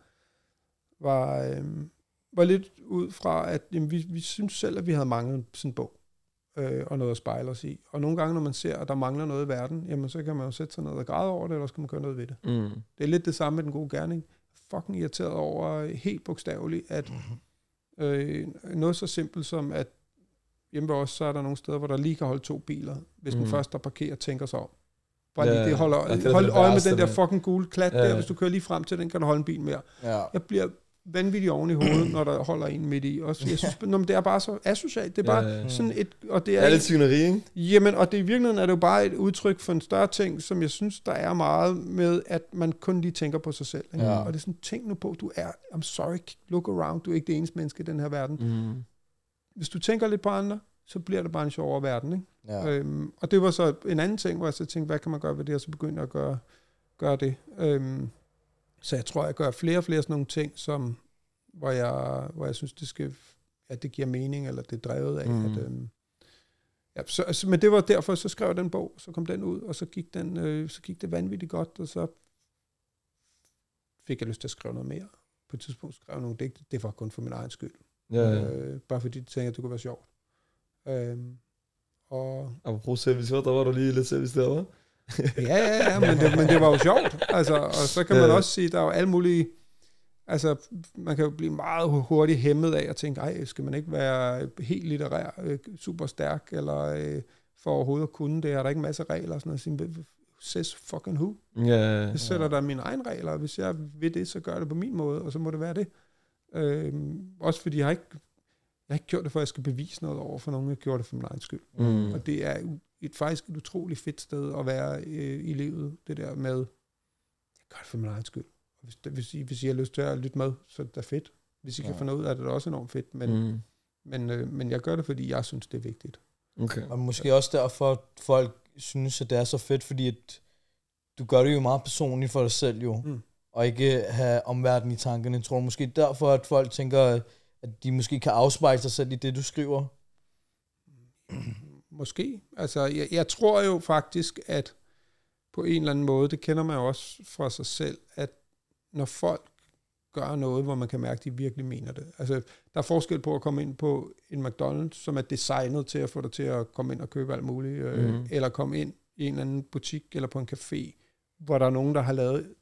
var, øh, var lidt ud fra, at jamen, vi, vi synes selv, at vi havde manglet sådan en bog. øh, og noget at spejle os i. Og nogle gange, når man ser, at der mangler noget i verden, jamen så kan man jo sætte sig ned og græde over det, eller så kan man gøre noget ved det. Mm. Det er lidt det samme med den gode gerning. Fucking irriteret over helt bogstaveligt, at øh, noget så simpelt som, at hjemme ved os, så er der nogle steder, hvor der lige kan holde to biler, hvis mm. den første, der parkerer, tænker sig om. Bare lige det holder, ja, det hold øje med den der fucking gule klat Ja, der. Hvis du kører lige frem til den, kan du holde en bil mere. Ja. Jeg bliver vanvittigt oven i hovedet, når der holder en midt i. Også, jeg synes, nå, men det er bare så asocialt. Det er bare Ja, ja. sådan et... Og det Det er, er lidt ikke? Jamen, og det i virkeligheden er det jo bare et udtryk for en større ting, som jeg synes, der er meget med, at man kun lige tænker på sig selv. Ikke? Ja. Og det er sådan, tænk nu på, du er, I'm sorry, look around, du er ikke det eneste menneske i den her verden. Mm. Hvis du tænker lidt på andre, så bliver det bare en sjovere verden. Ikke? Ja. Øhm, og det var så en anden ting, hvor jeg så tænkte, hvad kan man gøre ved det, og så begyndte jeg at gøre, gøre det. Øhm, så jeg tror, jeg gør flere og flere sådan nogle ting, som, hvor, jeg, hvor jeg synes, det skal, at det giver mening, eller det er drevet af. Mm. At, øhm, ja, så, så, men det var derfor, så skrev jeg den bog, så kom den ud, og så gik, den, øh, så gik det vanvittigt godt, og så fik jeg lyst til at skrive noget mere. På et tidspunkt skrev jeg nogle digte, det var kun for min egen skyld. Ja, ja. Øh, bare fordi de tænkte, at det kunne være sjovt. Øhm, og Apropos service, der var du lige lidt service der, hva'? Ja, ja, ja, men det, men det var jo sjovt. Altså, og så kan man også sige, der er jo alle mulige... Altså, man kan jo blive meget hurtigt hæmmet af at tænke, ej, skal man ikke være helt litterær, øh, super stærk, eller øh, for overhovedet at kunne det, er der ikke en masse regler og sådan noget. Sige, says fucking who? Ja, Jeg sætter der mine egne regler, og hvis jeg vil det, så gør jeg det på min måde, og så må det være det. Øhm, også fordi jeg har ikke, jeg har ikke gjort det, for at jeg skal bevise noget over for nogen. Jeg gjorde det for min egen skyld. Mm. Og det er et, faktisk et utroligt fedt sted at være øh, i livet, det der med, jeg gør det for min egen skyld. Og hvis, hvis, I, hvis I har lyst til at lytte med, så er det da fedt. Hvis I ja. Kan få noget ud af det, er det også enormt fedt. Men, mm. Mm. men, øh, men jeg gør det, fordi jeg synes, det er vigtigt. Okay. Og måske også derfor, at folk synes, at det er så fedt, fordi at du gør det jo meget personligt for dig selv jo, Mm. og ikke have omverdenen i tankerne. Jeg tror måske derfor, at folk tænker, at de måske kan afspejle sig selv i det, du skriver. Måske. Altså, jeg, jeg tror jo faktisk, at på en eller anden måde, det kender man jo også fra sig selv, at når folk gør noget, hvor man kan mærke, at de virkelig mener det. Altså, der er forskel på at komme ind på en McDonald's, som er designet til at få dig til at komme ind og købe alt muligt, øh, Mhm. eller komme ind i en eller anden butik eller på en café, hvor der er nogen, der har lavet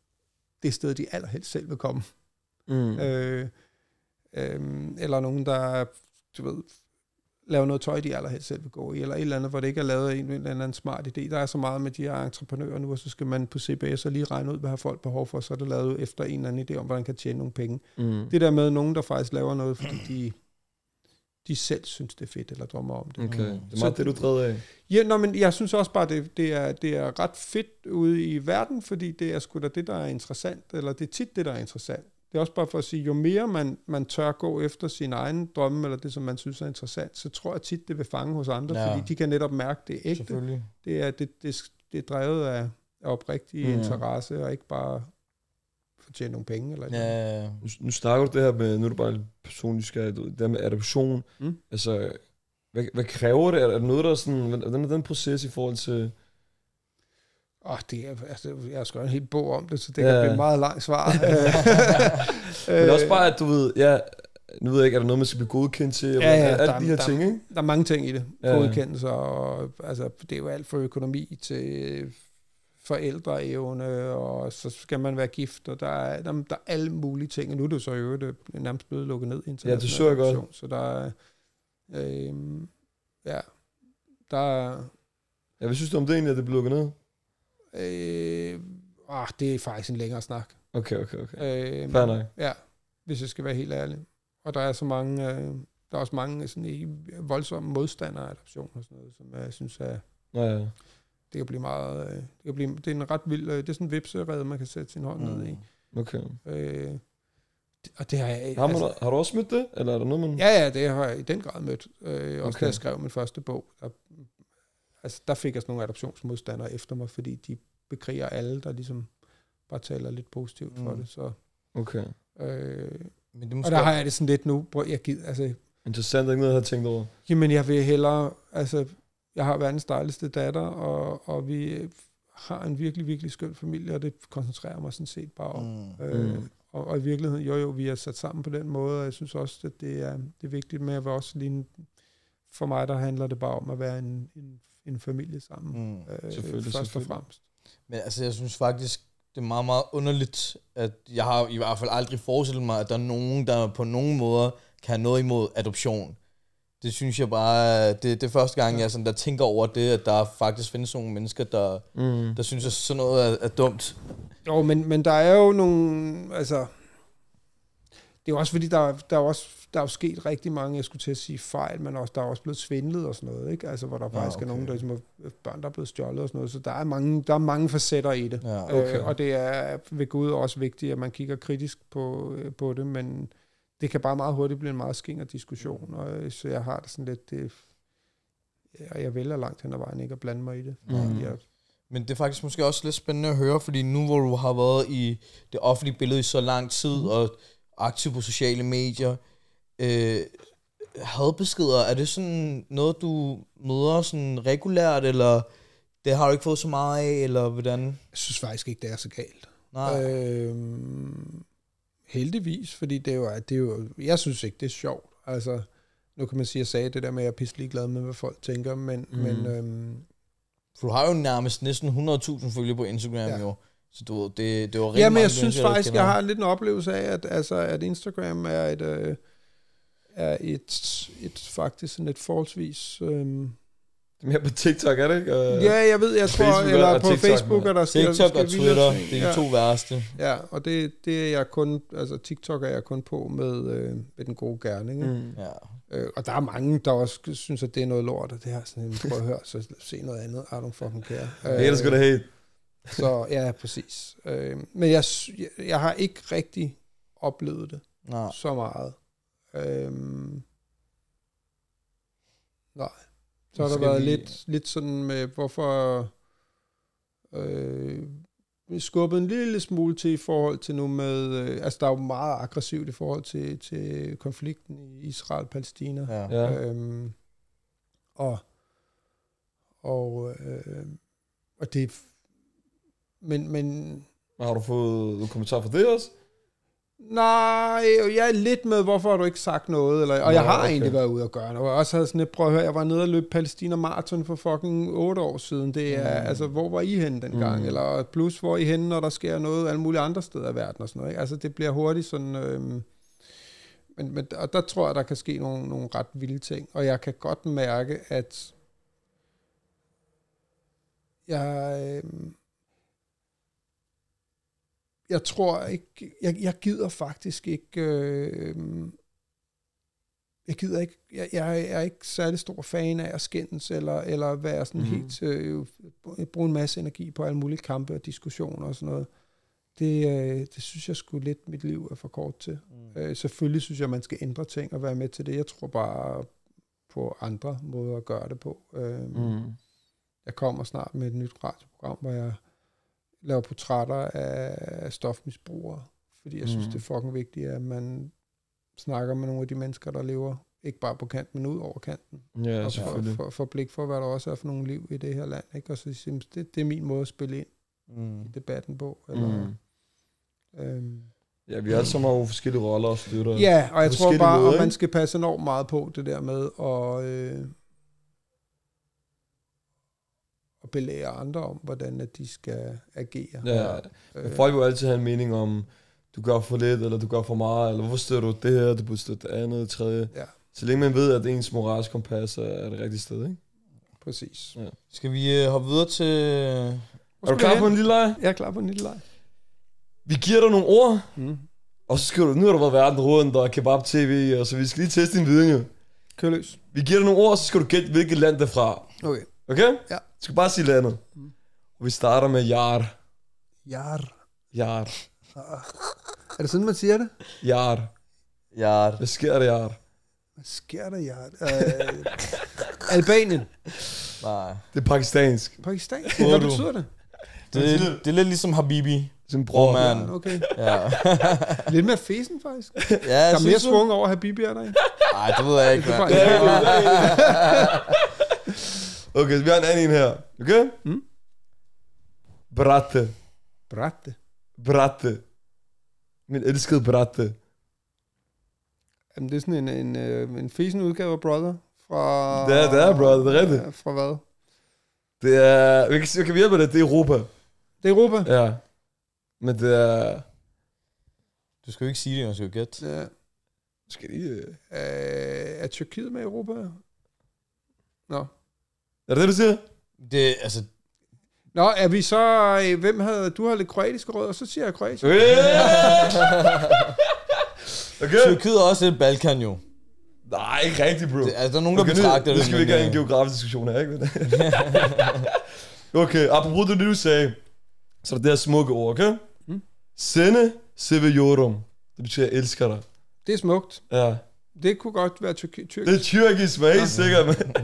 det sted, de allerhelst selv vil komme. Mm. Øh, øh, eller nogen, der du ved, laver noget tøj, de allerhelst selv vil gå i, eller et eller andet, hvor det ikke er lavet af en, en eller anden smart idé. Der er så meget med de her entreprenører nu, og så skal man på CBS og lige regne ud, hvad har folk behov for, så er det lavet efter en eller anden idé om, hvordan man kan tjene nogle penge. Mm. Det der med nogen, der faktisk laver noget, fordi de, de selv synes, det er fedt, eller drømmer om det. Okay, det er Så- meget det, du drev af. Ja, nå, men jeg synes også bare, det, det, er, det er ret fedt ude i verden, fordi det er sgu da det, der er interessant, eller det er tit det, der er interessant. Det er også bare for at sige, jo mere man, man tør gå efter sin egen drømme, eller det, som man synes er interessant, så tror jeg tit, det vil fange hos andre, Ja. ja. fordi de kan netop mærke, det er ægte. Selvfølgelig. Det er, det, det, det er drevet af, af oprigtig Ja. ja. interesse, og ikke bare fortjene nogle penge. Eller andet. Ja, ja. Nu, nu snakker du det her med, nu er det bare lidt personligt, skal det der med adoption. Mm. Altså, hvad, hvad kræver det? Er der noget, der er sådan, hvordan er den proces i forhold til... Åh, det er, altså, jeg har skrevet en hel bog om det, så det Ja. kan blive et meget langt svar. *laughs* Men også bare, at du ved, ja, nu ved jeg ikke, er der noget, man skal blive godkendt til? Ja, ja, alle der- de her der- ting, ikke? Der er mange ting i det. Ja. Godkendelser, og altså, det er jo alt fra økonomi til forældreevne, og så skal man være gift, og der er, der, der er alle mulige ting. Og nu er det jo så i øvrigt øh, nærmest blevet lukket ned. Ja, det så jeg godt. Så der er, øh, ja, der er, Ja, hvad synes du om det egentlig, at det blev lukket ned? Øh, ah, det er faktisk en længere snak. Okay, okay, okay. Øh, Fair nok. Ja, hvis jeg skal være helt ærlig. Og der er så mange, øh, der er også mange sådan, i voldsomme modstandere af adoption og sådan noget, som jeg synes er, Ja, ja. det kan blive meget, øh, det kan blive, det er en ret vild, øh, det er sådan en vipserede, man kan sætte sin hånd mm. ned i. Okay. Øh, og det har jeg, Har, man, har du også mødt det? Eller er der noget, man... Ja, ja, det har jeg i den grad mødt. Øh, også okay. da jeg skrev min første bog. Der, altså, der fik jeg sådan nogle adoptionsmodstandere efter mig, fordi de bekriger alle, der ligesom bare taler lidt positivt for Mm. det. Så, Okay. øh, Men det er og måske... der har jeg det sådan lidt nu, hvor jeg gider, altså, Interessant, ikke noget, jeg har tænkt over. Jamen, jeg vil hellere, altså, jeg har verdens dejligste datter, og, og vi har en virkelig, virkelig skøn familie, og det koncentrerer mig sådan set bare om. Mm. Øh, Mm. og, og i virkeligheden, jo jo, vi er sat sammen på den måde, og jeg synes også, at det er, det er vigtigt med, at vi også lige for mig, der handler det bare om at være en, en, en familie sammen. Mm. Øh, Selvfølgelig, først og fremmest. Men altså, jeg synes faktisk, det er meget, meget underligt, at jeg har i hvert fald aldrig forestillet mig, at der er nogen, der på nogen måder kan have noget imod adoption. Det synes jeg bare, det, det er første gang, jeg sådan, der tænker over det, at der faktisk findes nogle mennesker, der, Mm. der synes, at sådan noget er, er dumt. Jo, men, men der er jo nogle, altså, det er jo også fordi, der, der er også, der er jo sket rigtig mange, jeg skulle til at sige fejl, men også, der er også blevet svindlet og sådan noget, ikke? Altså, hvor der Ja, faktisk okay. er nogen, der ligesom er børn, der er blevet stjålet og sådan noget, så der er mange, der er mange facetter i det. Ja, okay. Øh, og det er ved Gud også vigtigt, at man kigger kritisk på, øh, på det, men det kan bare meget hurtigt blive en meget skinger diskussion, og øh, så jeg har det sådan lidt, det, ja, jeg vælger langt hen ad vejen ikke at blande mig i det. Mm. Jeg, Men det er faktisk måske også lidt spændende at høre, fordi nu hvor du har været i det offentlige billede i så lang tid, Mhm. og aktiv på sociale medier, øh, hadbeskeder, er det sådan noget, du møder sådan regulært, eller det har du ikke fået så meget af, eller hvordan? jeg synes faktisk ikke, det er så galt. Nej. Øhm, heldigvis, fordi det er, jo, det er jo, jeg synes ikke, det er sjovt. Altså, nu kan man sige, at jeg sagde det der med, at jeg er pisselig glad med, hvad folk tænker, men, mm. Men øhm, For du har jo nærmest næsten 100.000 følgere på Instagram Ja. jo. Så du, det, det var rigtig ja, men jeg synes faktisk, jeg har lidt en oplevelse af, at, altså, at Instagram er et, øh, er et, et faktisk sådan et forholdsvis... Øhm, Det er mere på TikTok, er det ikke? Uh, ja, jeg ved, jeg tror, Facebook eller og på TikTok, Facebook, er der sker, TikTok og Twitter, ting. det er de ja. to værste. Ja, og det, det er jeg kun, altså TikTok er jeg kun på med, øh, med den gode gerning. ikke? Mm. Ja. Øh, og der er mange, der også synes, at det er noget lort, og det har sådan prøv at høre, så se noget andet. I don't fucking care. Haters gonna hate. Så ja, præcis. Øh, men jeg, jeg har ikke rigtig oplevet det Nej. så meget. Øh, nej. Så har der været vi- lidt, lidt sådan med, hvorfor øh, vi skubbet en lille smule til i forhold til nu med, øh, altså der er jo meget aggressivt i forhold til, til konflikten i Israel-Palæstina. Ja. Ja. Øhm, og og, øh, og det men, men Har du fået nogle kommentarer for det også? Nej, jeg er lidt med, hvorfor har du ikke sagt noget? Eller, og Nå, jeg har okay. egentlig været ude og gøre noget. Og jeg også havde sådan lidt, prøv at høre, jeg var nede og løb Palæstina Marathon for fucking 8 år siden. Det er, mm. altså, hvor var I henne dengang? Mm. Eller plus, hvor er I henne, når der sker noget alle mulige andre steder i verden og sådan noget. Ikke? Altså, det bliver hurtigt sådan... Øhm, men, men, og der tror jeg, der kan ske nogle, nogle ret vilde ting. Og jeg kan godt mærke, at jeg, øhm, jeg tror ikke, jeg, jeg gider faktisk ikke, øh, jeg gider ikke, jeg, jeg er ikke særlig stor fan af at skændes, eller, eller være sådan mm. helt, øh, bruge en masse energi på alle mulige kampe og diskussioner og sådan noget. Det, øh, det synes jeg skulle lidt, mit liv er for kort til. Mm. Øh, selvfølgelig synes jeg, man skal ændre ting og være med til det. Jeg tror bare på andre måder at gøre det på. Øh, Mm. jeg kommer snart med et nyt radioprogram, hvor jeg laver portrætter af stofmisbrugere, fordi jeg synes, Mm. det er fucking vigtigt, at man snakker med nogle af de mennesker, der lever ikke bare på kanten, men ud over kanten. Ja, og for, for, for blik for, hvad der også er for nogle liv i det her land. Ikke? Og så sige, det, det er min måde at spille ind Mm. i debatten på. Eller, Mm. øhm, Ja, vi alle sammen har jo forskellige roller og støtter. Ja, og jeg tror bare, at man skal passe enormt meget på det der med at, øh, at belære andre om, hvordan at de skal agere. Ja, Øh, folk vil jo altid have en mening om, du gør for lidt, eller du gør for meget, eller hvorfor støtter du det her, du burde støtte det andet, det tredje. Ja. Så længe man ved, at ens moralsk kompas er det rigtige sted, ikke? Præcis. Ja. Skal vi øh, hoppe videre til... Hvor Er du klar på en lille leg? Jeg er klar på en lille leg. Vi giver dig nogle ord, Mm. og så skal du, nu har du været verden rundt, og kebab tv, og så vi skal lige teste din viden jo. Kør løs. Vi giver dig nogle ord, så skal du gætte, hvilket land det er fra. Okay. Okay? Ja. Du skal bare sige landet. Mm. Og vi starter med Jar. Jar. Jar. Er det sådan, man siger det? Jar. Ja, Hvad sker der, Jar? Hvad sker der, Jar? Øh, *laughs* Albanien. nej. Det er pakistansk. Pakistan. Hvor er Hvad du? betyder det? Det, det er lidt ligesom Habibi. Som bror. Mand. Ja, okay. Ja. *laughs* Lidt mere fesen, faktisk. ja, Der er mere svung over Habibi, er der ikke? Nej, det ved jeg ikke, Det er *laughs* Okay, så vi har en anden en her. Okay? Mm. Bratte. Bratte. Bratte. Min elskede Bratte. Jamen, det er sådan en, en, øh, en fesen udgave af Brother Fra... Det er- det er, bro. Det er rigtigt. Ja, fra hvad? Det er... Vi kan, vi kan vi hjælpe dig, det er Europa. Det er Europa? Ja. Men det er... Du skal jo ikke sige det, man skal jo gætte. Ja. Skal I... øh, er Tyrkiet med Europa? Nå. Er det det, du siger? Det, altså, Nå, er vi så... øh, Hvem havde... Du har lidt kroatiske rødder, så siger jeg Kroatien. *laughs* okay. Tyrkiet er også lidt Balkan jo. Nej, ikke rigtigt, bro. Det, altså, der er nogen, der Okay, betragter nu, det. nu skal vi ikke men, have en øh, geografisk diskussion her, ikke? *laughs* okay, apropos det, du sagde. Så er der det her smukke ord, okay? Mm. Sende seviyorum. Det betyder, jeg elsker dig. Det er smukt. Ja. Det kunne godt være tyrki- tyrkisk. Det er tyrkisk, hvad helt sikkert, men. *laughs*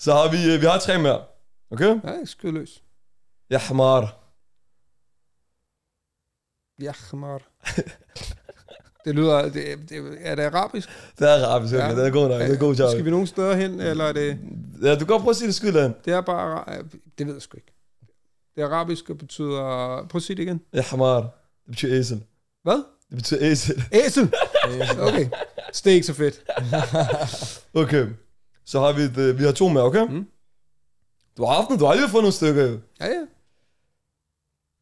Så har vi, øh, vi har tre mere. Okay? Ja, skyd løs. Ja, hamar. Ja, khamar. *laughs* Det lyder... Det, det, er det arabisk? Det er arabisk, okay. Ja. Det er god nok. Det er god job. Skal vi nogen steder hen, eller er det... Ja, du kan godt prøve at sige det skydland. Det er bare... Det ved jeg sgu ikke. Det arabiske betyder... Prøv at sige det igen. Ja, hamar. Det betyder æsel. Hvad? Det betyder æsel. Æsel! *laughs* Okay. Det er ikke så fedt. Okay. Så har vi et, øh, vi har to mere, okay? Mm. Du har haft den, du har lige fået nogle stykker. Ja, ja.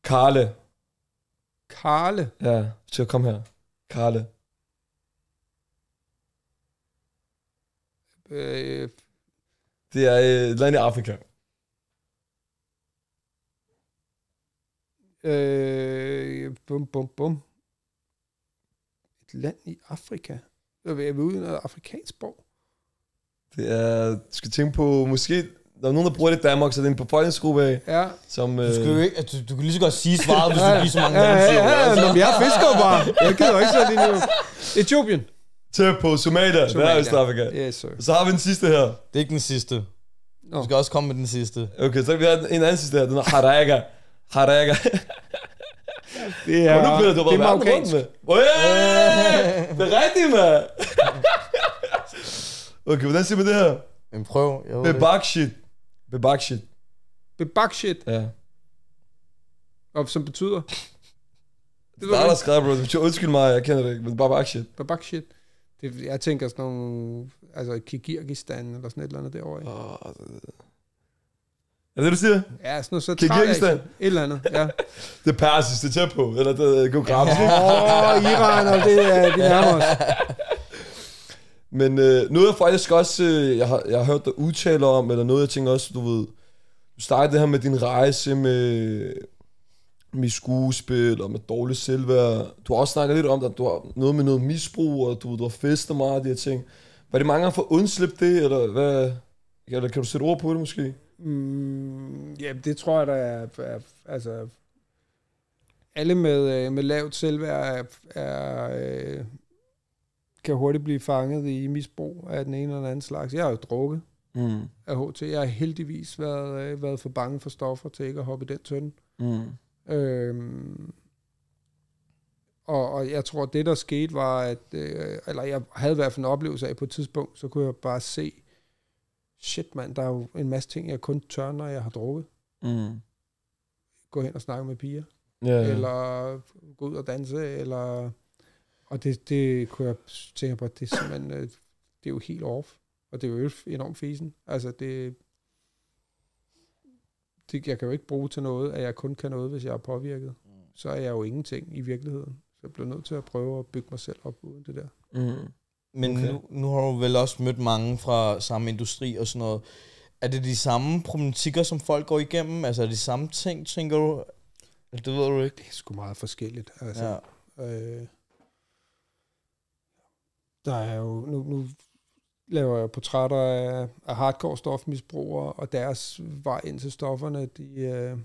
Karle. Karle. Ja, betyder kom her. Karle. Øh, Det er øh, et land i Afrika. øh, bum, bum, bum. Et land i Afrika. Vi er vi ude i noget afrikansk sprog? Det er, du skal tænke på, måske, der er nogen, der bruger det i Danmark, så det er en befolkningsgruppe af, Ja. som... Øh, Du, skal jo ikke, altså, du kan lige så godt sige svaret, hvis du giver så mange ja, ja, ja, ja, men jeg fisker jo bare. Jeg gider ikke sætte ind i Etiopien. tæt på Somalia, det er Somalia. Østafrika. Yes, sir. Så har vi den sidste her. Det er ikke den sidste. Du skal også komme med den sidste. Okay, så kan vi have en anden sidste her. Den er Haraga. Haraga. Det er, nu bliver du det er bare verden rundt marokkansk. med. Oh, yeah! Det er rigtigt, mand. Okay, hvordan siger man det her? Men prøv. Jeg ved det. Bebakshit. Bebakshit. Bebakshit, Ja. og som betyder... Det Der er der var skrevet, bro. Det betyder, undskyld mig, jeg kender det ikke, men bebakshit. Bebakshit. Det, jeg tænker sådan nogle... Altså Kirgistan eller sådan et eller andet derovre. ikke? Oh, er det det, du siger? Ja, sådan noget så Kirgisistan? Et eller andet, ja. *laughs* Det er persisk, det er tæt på. Eller det er geografisk? Åh, oh, Iran, og det er de nærmer os. *laughs* Men øh, noget jeg faktisk også, øh, jeg, har, jeg har hørt dig udtale om, eller noget jeg tænker også, du ved, du startede det her med din rejse med, med skuespil og med dårlig selvværd. Du har også snakket lidt om, at du har noget med noget misbrug, og du, du har festet meget af de her ting. Var det mange gange for at undslippe det, eller hvad? Eller kan du sætte ord på det måske? Mm, ja, det tror jeg, der er, er altså, alle med, øh, med lavt selvværd er, er, øh, kan hurtigt blive fanget i misbrug af den ene eller den anden slags. Jeg har jo drukket Mm. af HT. Jeg har heldigvis været, øh, været for bange for stoffer til ikke at hoppe i den tønde. Mm. Øhm, og, og jeg tror, det der skete var, at, øh, eller jeg havde i hvert fald en oplevelse af på et tidspunkt, så kunne jeg bare se, shit mand, der er jo en masse ting, jeg kun tør, når jeg har drukket. Mm. Gå hen og snakke med piger, Ja, ja. eller gå ud og danse, eller... Og det, det kunne jeg tænke på, at det er simpelthen, øh, det er jo helt off. Og det er jo enormt fisen. Altså det, det, jeg kan jo ikke bruge til noget, at jeg kun kan noget, hvis jeg er påvirket. Så er jeg jo ingenting i virkeligheden. Så jeg bliver nødt til at prøve at bygge mig selv op uden det der. Mm. Men Okay. nu, nu har du vel også mødt mange fra samme industri og sådan noget. Er det de samme problematikker, som folk går igennem? Altså er det de samme ting, tænker du? Eller Det ved du ikke. Det er sgu meget forskelligt. Altså, Ja. Øh, der er jo, nu, nu laver jeg portrætter af, af hardcore stofmisbrugere, og deres vej ind til stofferne, de, øh,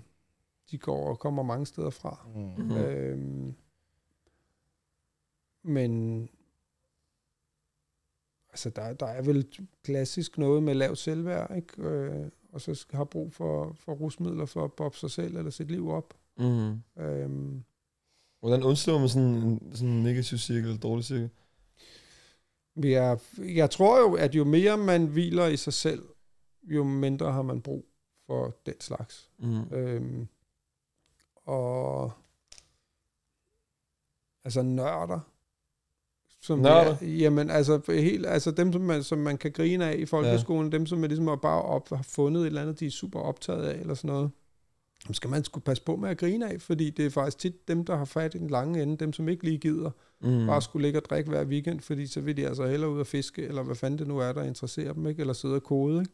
de går og kommer mange steder fra. Mm. Mm. Mm. Øhm, men altså der, der er vel klassisk noget med lav selvværd, ikke? Øh, og så skal- har brug for, for rusmidler for at bobbe sig selv eller sit liv op. Mm. Øhm, Hvordan undslår man sådan en sådan en negativ cirkel dårlig cirkel? Jeg, jeg tror jo, at jo mere man hviler i sig selv, jo mindre har man brug for den slags. Mm. Øhm, og altså nørder, Som Nørder? er, jamen, altså, helt, altså dem, som man, som man kan grine af i folkeskolen, ja. dem, som er ligesom bare op, har fundet et eller andet, de er super optaget af, eller sådan noget, dem skal man skulle passe på med at grine af, fordi det er faktisk tit dem, der har fat i den lange ende, dem, som ikke lige gider, Mm. bare skulle ligge og drikke hver weekend, fordi så vil de altså hellere ud og fiske, eller hvad fanden det nu er, der interesserer dem, ikke? eller sidde og kode. Ikke?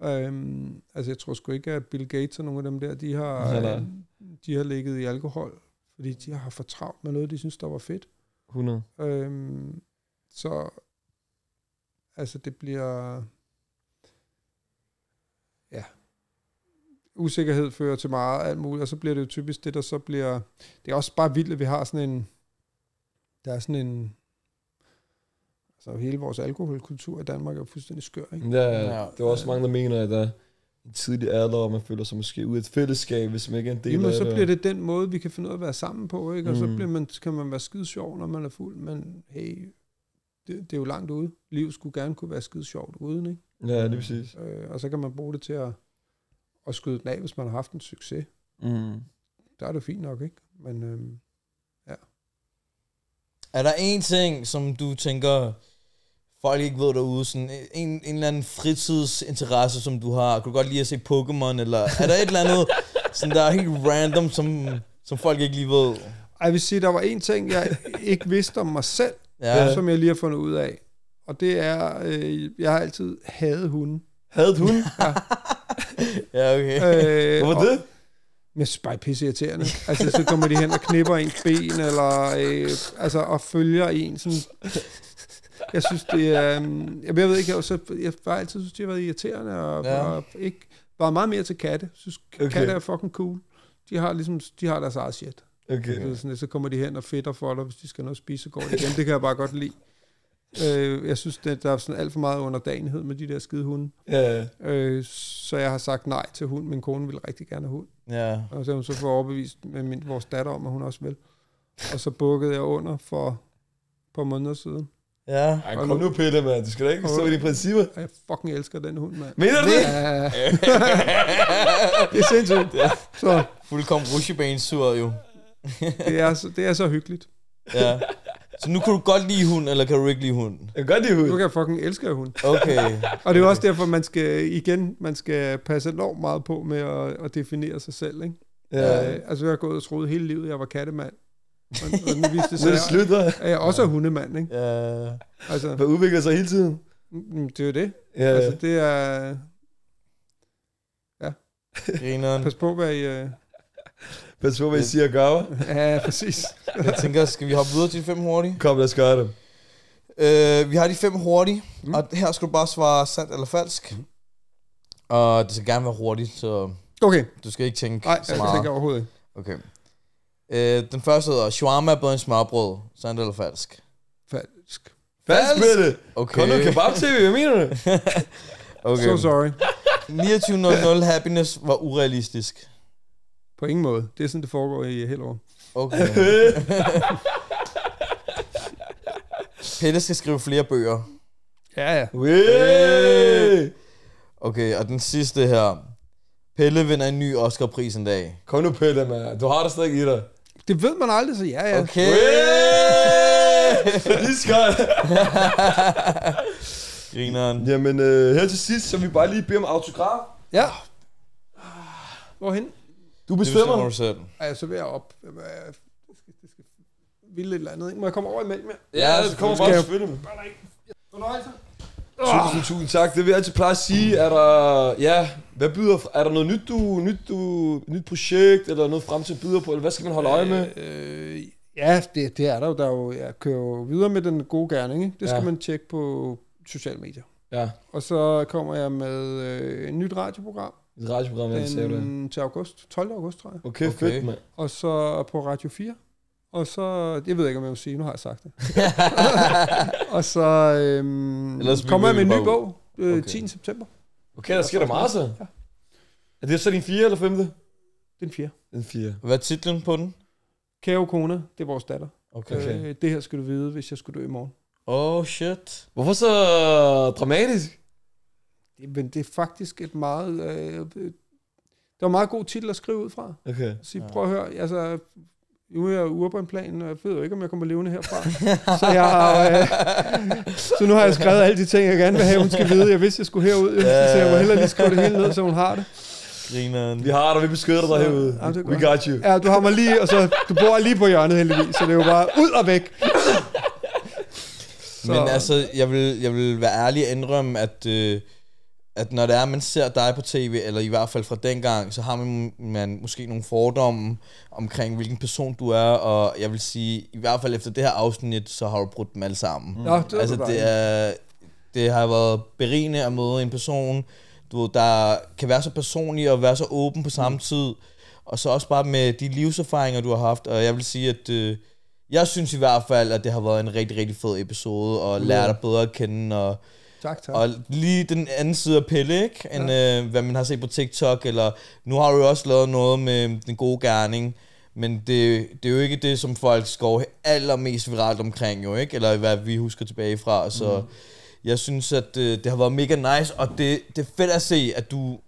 Mm. Øhm, altså jeg tror sgu ikke, at Bill Gates og nogle af dem der, de har, øh, de har ligget i alkohol, fordi de har for travlt med noget, de synes, der var fedt. 100. Øhm, så altså det bliver ja usikkerhed fører til meget alt muligt, og så bliver det jo typisk det, der så bliver det er også bare vildt, at vi har sådan en der er sådan en altså hele vores alkoholkultur i Danmark er fuldstændig skør, ikke? Ja, Ja. ja. det er også mange, der mener, at der er en tidlig alder, og man føler sig måske ud af et fællesskab, hvis man ikke er en del Jamen, af så det. bliver det den måde, vi kan finde ud af at være sammen på, ikke? Og så Mm. bliver man, kan man være skide sjov, når man er fuld, men hey, det, det er jo langt ude. Livet skulle gerne kunne være skide sjovt uden, ikke? Ja, det er præcis. Øh, og så kan man bruge det til at, at skyde den af, hvis man har haft en succes. Mm. Der er det fint nok, ikke? Men øhm, Er der en ting, som du tænker, folk ikke ved derude, sådan en, en eller anden fritidsinteresse, som du har? Kunne du godt lide at se Pokémon, eller er der et eller andet, *laughs* sådan der er helt random, som, som folk ikke lige ved? jeg vil sige, der var en ting, jeg ikke vidste om mig selv, Ja, ja. som jeg lige har fundet ud af. Og det er, øh, jeg har altid hadet hunden. Havde hun? ja *laughs* *laughs* okay. Øh, Hvorfor og- det? Jeg synes bare, pisse irriterende. Altså, så kommer de hen og knipper ens ben, eller øh, altså, og følger en sådan... Jeg synes, det er... øhm, Jeg ved ikke, jeg, så, jeg har altid synes, det har været irriterende, og, Ja. ja. og ikke, var meget mere til katte. Jeg synes, Okay. katte er fucking cool. De har ligesom, de har deres eget shit. Okay. Er sådan, så kommer de hen og fedter for dig, hvis de skal noget at spise, så går de igen. Det kan jeg bare godt lide. Øh, jeg synes, det, der er sådan alt for meget underdanighed med de der skide hunde. Ja, Øh, så jeg har sagt nej til hund. Min kone ville rigtig gerne have hund. Ja. Og så har hun så fået overbevist med min, vores datter om, at hun også vil. Og så bukkede jeg under for et par måneder siden. Ja. Ej, kom nu, Pelle, mand. Du skal da ikke stå i dine principper. Og jeg fucking elsker den hund, mand. Mener du det? Ja, det er sindssygt. Så Fuldkommen rusjebanesur jo. det er, så, det er så hyggeligt. Ja. Så nu kan du godt lide hund, eller kan du ikke lide hund? Jeg kan godt lide Nu hund. kan jeg fucking elske hund. Okay. Og det er også derfor, man skal, igen, man skal passe enormt meget på med at, at definere sig selv, ikke? Ja. Øh, altså, jeg har gået og troet hele livet, at jeg var kattemand. Og, og nu viste *laughs* det sig, det slut, hva'? at jeg også er hundemand, ikke? Ja. Altså, Man udvikler sig hele tiden. mm, det er jo det. Ja, Altså, det er... Grineren. Pas på, hvad I... Pas på, hvad I siger og gør? Ja, præcis. Jeg tænker, skal vi hoppe videre til de fem hurtige? Kom, lad os gøre det. Øh, vi har de fem hurtige, mm. og her skal du bare svare sandt eller falsk. Og det skal gerne være hurtigt, så Okay. du skal ikke tænke Nej, så jeg meget. tænker overhovedet ikke. Okay. Øh, den første hedder, shawarma er bedre end smørbrød. Sandt eller falsk? Falsk. Fast med det. Okay. Kom nu, kebab-tv, hvad mener du? *laughs* okay. So sorry. *laughs* 29.00 Happiness var urealistisk. På ingen måde. Det er sådan, det foregår i Hellerup. Okay. *laughs* Pelle skal skrive flere bøger. Ja, ja. Wey! Okay, og den sidste her. Pelle vinder en ny Oscar-pris en dag. Kom nu, Pelle, mand. Du har det stadig i dig. Det ved man aldrig, så ja, ja. Okay. Wey! *laughs* Iskold. *laughs* Grineren. Jamen, øh, her til sidst, så vi bare lige bede om autograf. Ja. Hvorhen? Du Det bestemmer. bestemmer du selv. Ej, så vil jeg op. Det skal, det skal ville et eller andet, ikke? Må jeg komme over imellem jer? Ja, det kommer bare jeg- selvfølgelig. Fornøjelse. Tusind, tusind tak. Det vil jeg altid pleje at sige. Er der, ja, hvad byder, er der noget nyt, du, nyt, du, nyt projekt, eller noget fremtid byder på, eller hvad skal man holde øje med? Øh, ja, det, det er der jo. Der er jo. Jeg kører jo videre med den gode gerning, ikke? Det skal Ja. man tjekke på sociale medier. Ja, Og så kommer jeg med øh, et nyt radioprogram et radioprogram, jeg sagde det. til august. 12. august, tror jeg. Okay, Okay. fedt, mand. Og så på Radio 4. Og så, jeg ved ikke, om jeg må sige, nu har jeg sagt det. *laughs* og så øhm, Ellers kommer jeg med en vil ny bog øh, Okay. 10. september. Okay, der sker der meget så. Ja. Er det så din fjerde eller femte? Den 4. Den fjerde. Hvad er titlen på den? Kære kone, det er vores datter. Okay. Okay. Øh, det her skal du vide, hvis jeg skulle dø i morgen. Oh shit. Hvorfor så dramatisk? Det, men det er faktisk et meget... Øh, det var en meget god titel at skrive ud fra. Okay. Sige, prøv at høre, altså, nu er jeg urban plan, og jeg ved jo ikke, om jeg kommer levende herfra. *laughs* så, jeg har, øh, så nu har jeg skrevet alle de ting, jeg gerne vil have, hun skal vide. Jeg vidste, jeg skulle herud, jo, så jeg må hellere lige skrive det hele ned, så hun har det. Grineren. Vi har dig, vi beskytter dig Så- herude. Ja, det We got you. Ja, du har mig lige, og så du bor lige på hjørnet heldigvis, så det er jo bare ud og væk. Så- Men altså, jeg vil, jeg vil være ærlig og indrømme, at, øh, at når det er, man ser dig på tv, eller i hvert fald fra dengang, så har man, man måske nogle fordomme omkring, hvilken person du er, og jeg vil sige, i hvert fald efter det her afsnit, så har du brudt dem alle sammen. Nå, det er altså, det, er, det har været berigende at møde en person, du ved, der kan være så personlig og være så åben på samme tid, og så også bare med de livserfaringer, du har haft, og jeg vil sige, at øh, jeg synes i hvert fald, at det har været en rigtig, rigtig fed episode, og lære dig bedre at kende, og, Tak, tak. og lige den anden side af Pelle, ikke? End øh, hvad man har set på TikTok, eller nu har du jo også lavet noget med den gode gerning, men det, det er jo ikke det, som folk går allermest viralt omkring, jo, ikke? Eller hvad vi husker tilbage fra, så mm. jeg synes, at øh, det har været mega nice, og det, det er fedt at se, at du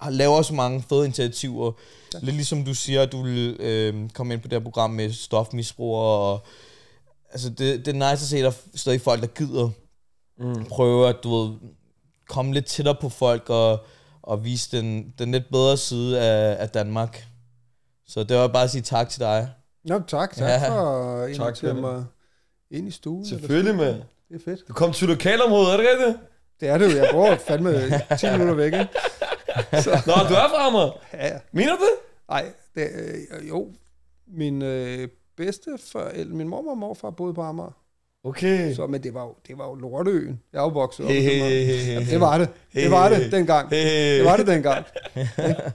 har laver så mange fede initiativer. Ja. Lidt ligesom du siger, at du vil øh, komme ind på det her program med stofmisbrugere, og altså det, det er nice at se, at der er stadig folk, der gider mm. prøve at du ved, komme lidt tættere på folk og, og vise den, den lidt bedre side af, af Danmark. Så det var bare at sige tak til dig. Nå, tak, tak Ja. for at invitere mig ind i stuen. Selvfølgelig, mand. Det er fedt. Du kom til lokalområdet, er det rigtigt? Det er det jo. Jeg bor fandme *laughs* 10 minutter væk, ikke? *laughs* Nå, du er fra mig. Ja. Mener du det? Ej, det, øh, jo. Min øh, bedste forældre, min mormor og morfar boede på Amager. Okay. Så, men det var jo, det var jo Lorteøen. Jeg er jo vokset op. Hey, hey, hey, Jamen, det var det. Det var det dengang. Det var det dengang. *laughs*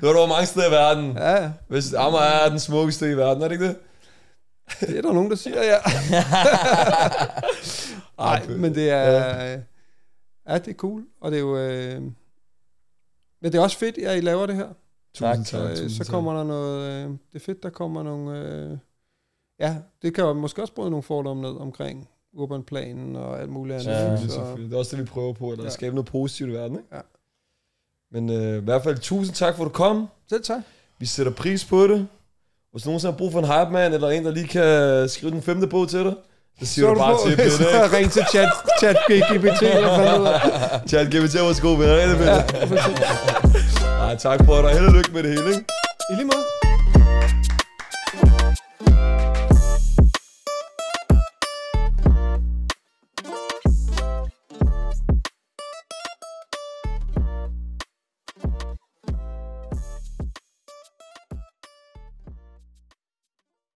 Du har været mange steder i verden. Ja, ja. Hvis Amager er den smukkeste i verden, er det ikke det? Det er der nogen, der siger, ja. *laughs* Nej, men det er... Ja, det er cool. Og det er jo... Øh, men det er også fedt, at I laver det her. Tusind Så, tak, øh, tusind så tak. kommer der noget... Øh, det er fedt, der kommer nogle... Øh, ja, det kan jo måske også bryde nogle fordomme ned omkring urbanplanen og alt muligt andet. Selvfølgelig, så, selvfølgelig. Det er også det, vi prøver på, at Ja. ja. skabe noget positivt i verden, ikke? Ja. Men øh, i hvert fald tusind tak for, at du kom. Selv tak. Vi sætter pris på det. Hvis nogen har brug for en hype man, eller en, der lige kan skrive den femte bog til dig, så siger Så er du bare på, til, Peter. *laughs* så ring til chat, chat GPT. Chat, mig til vores gode venner. Ja, Ja. Ej, tak for og held og lykke med det hele, ikke?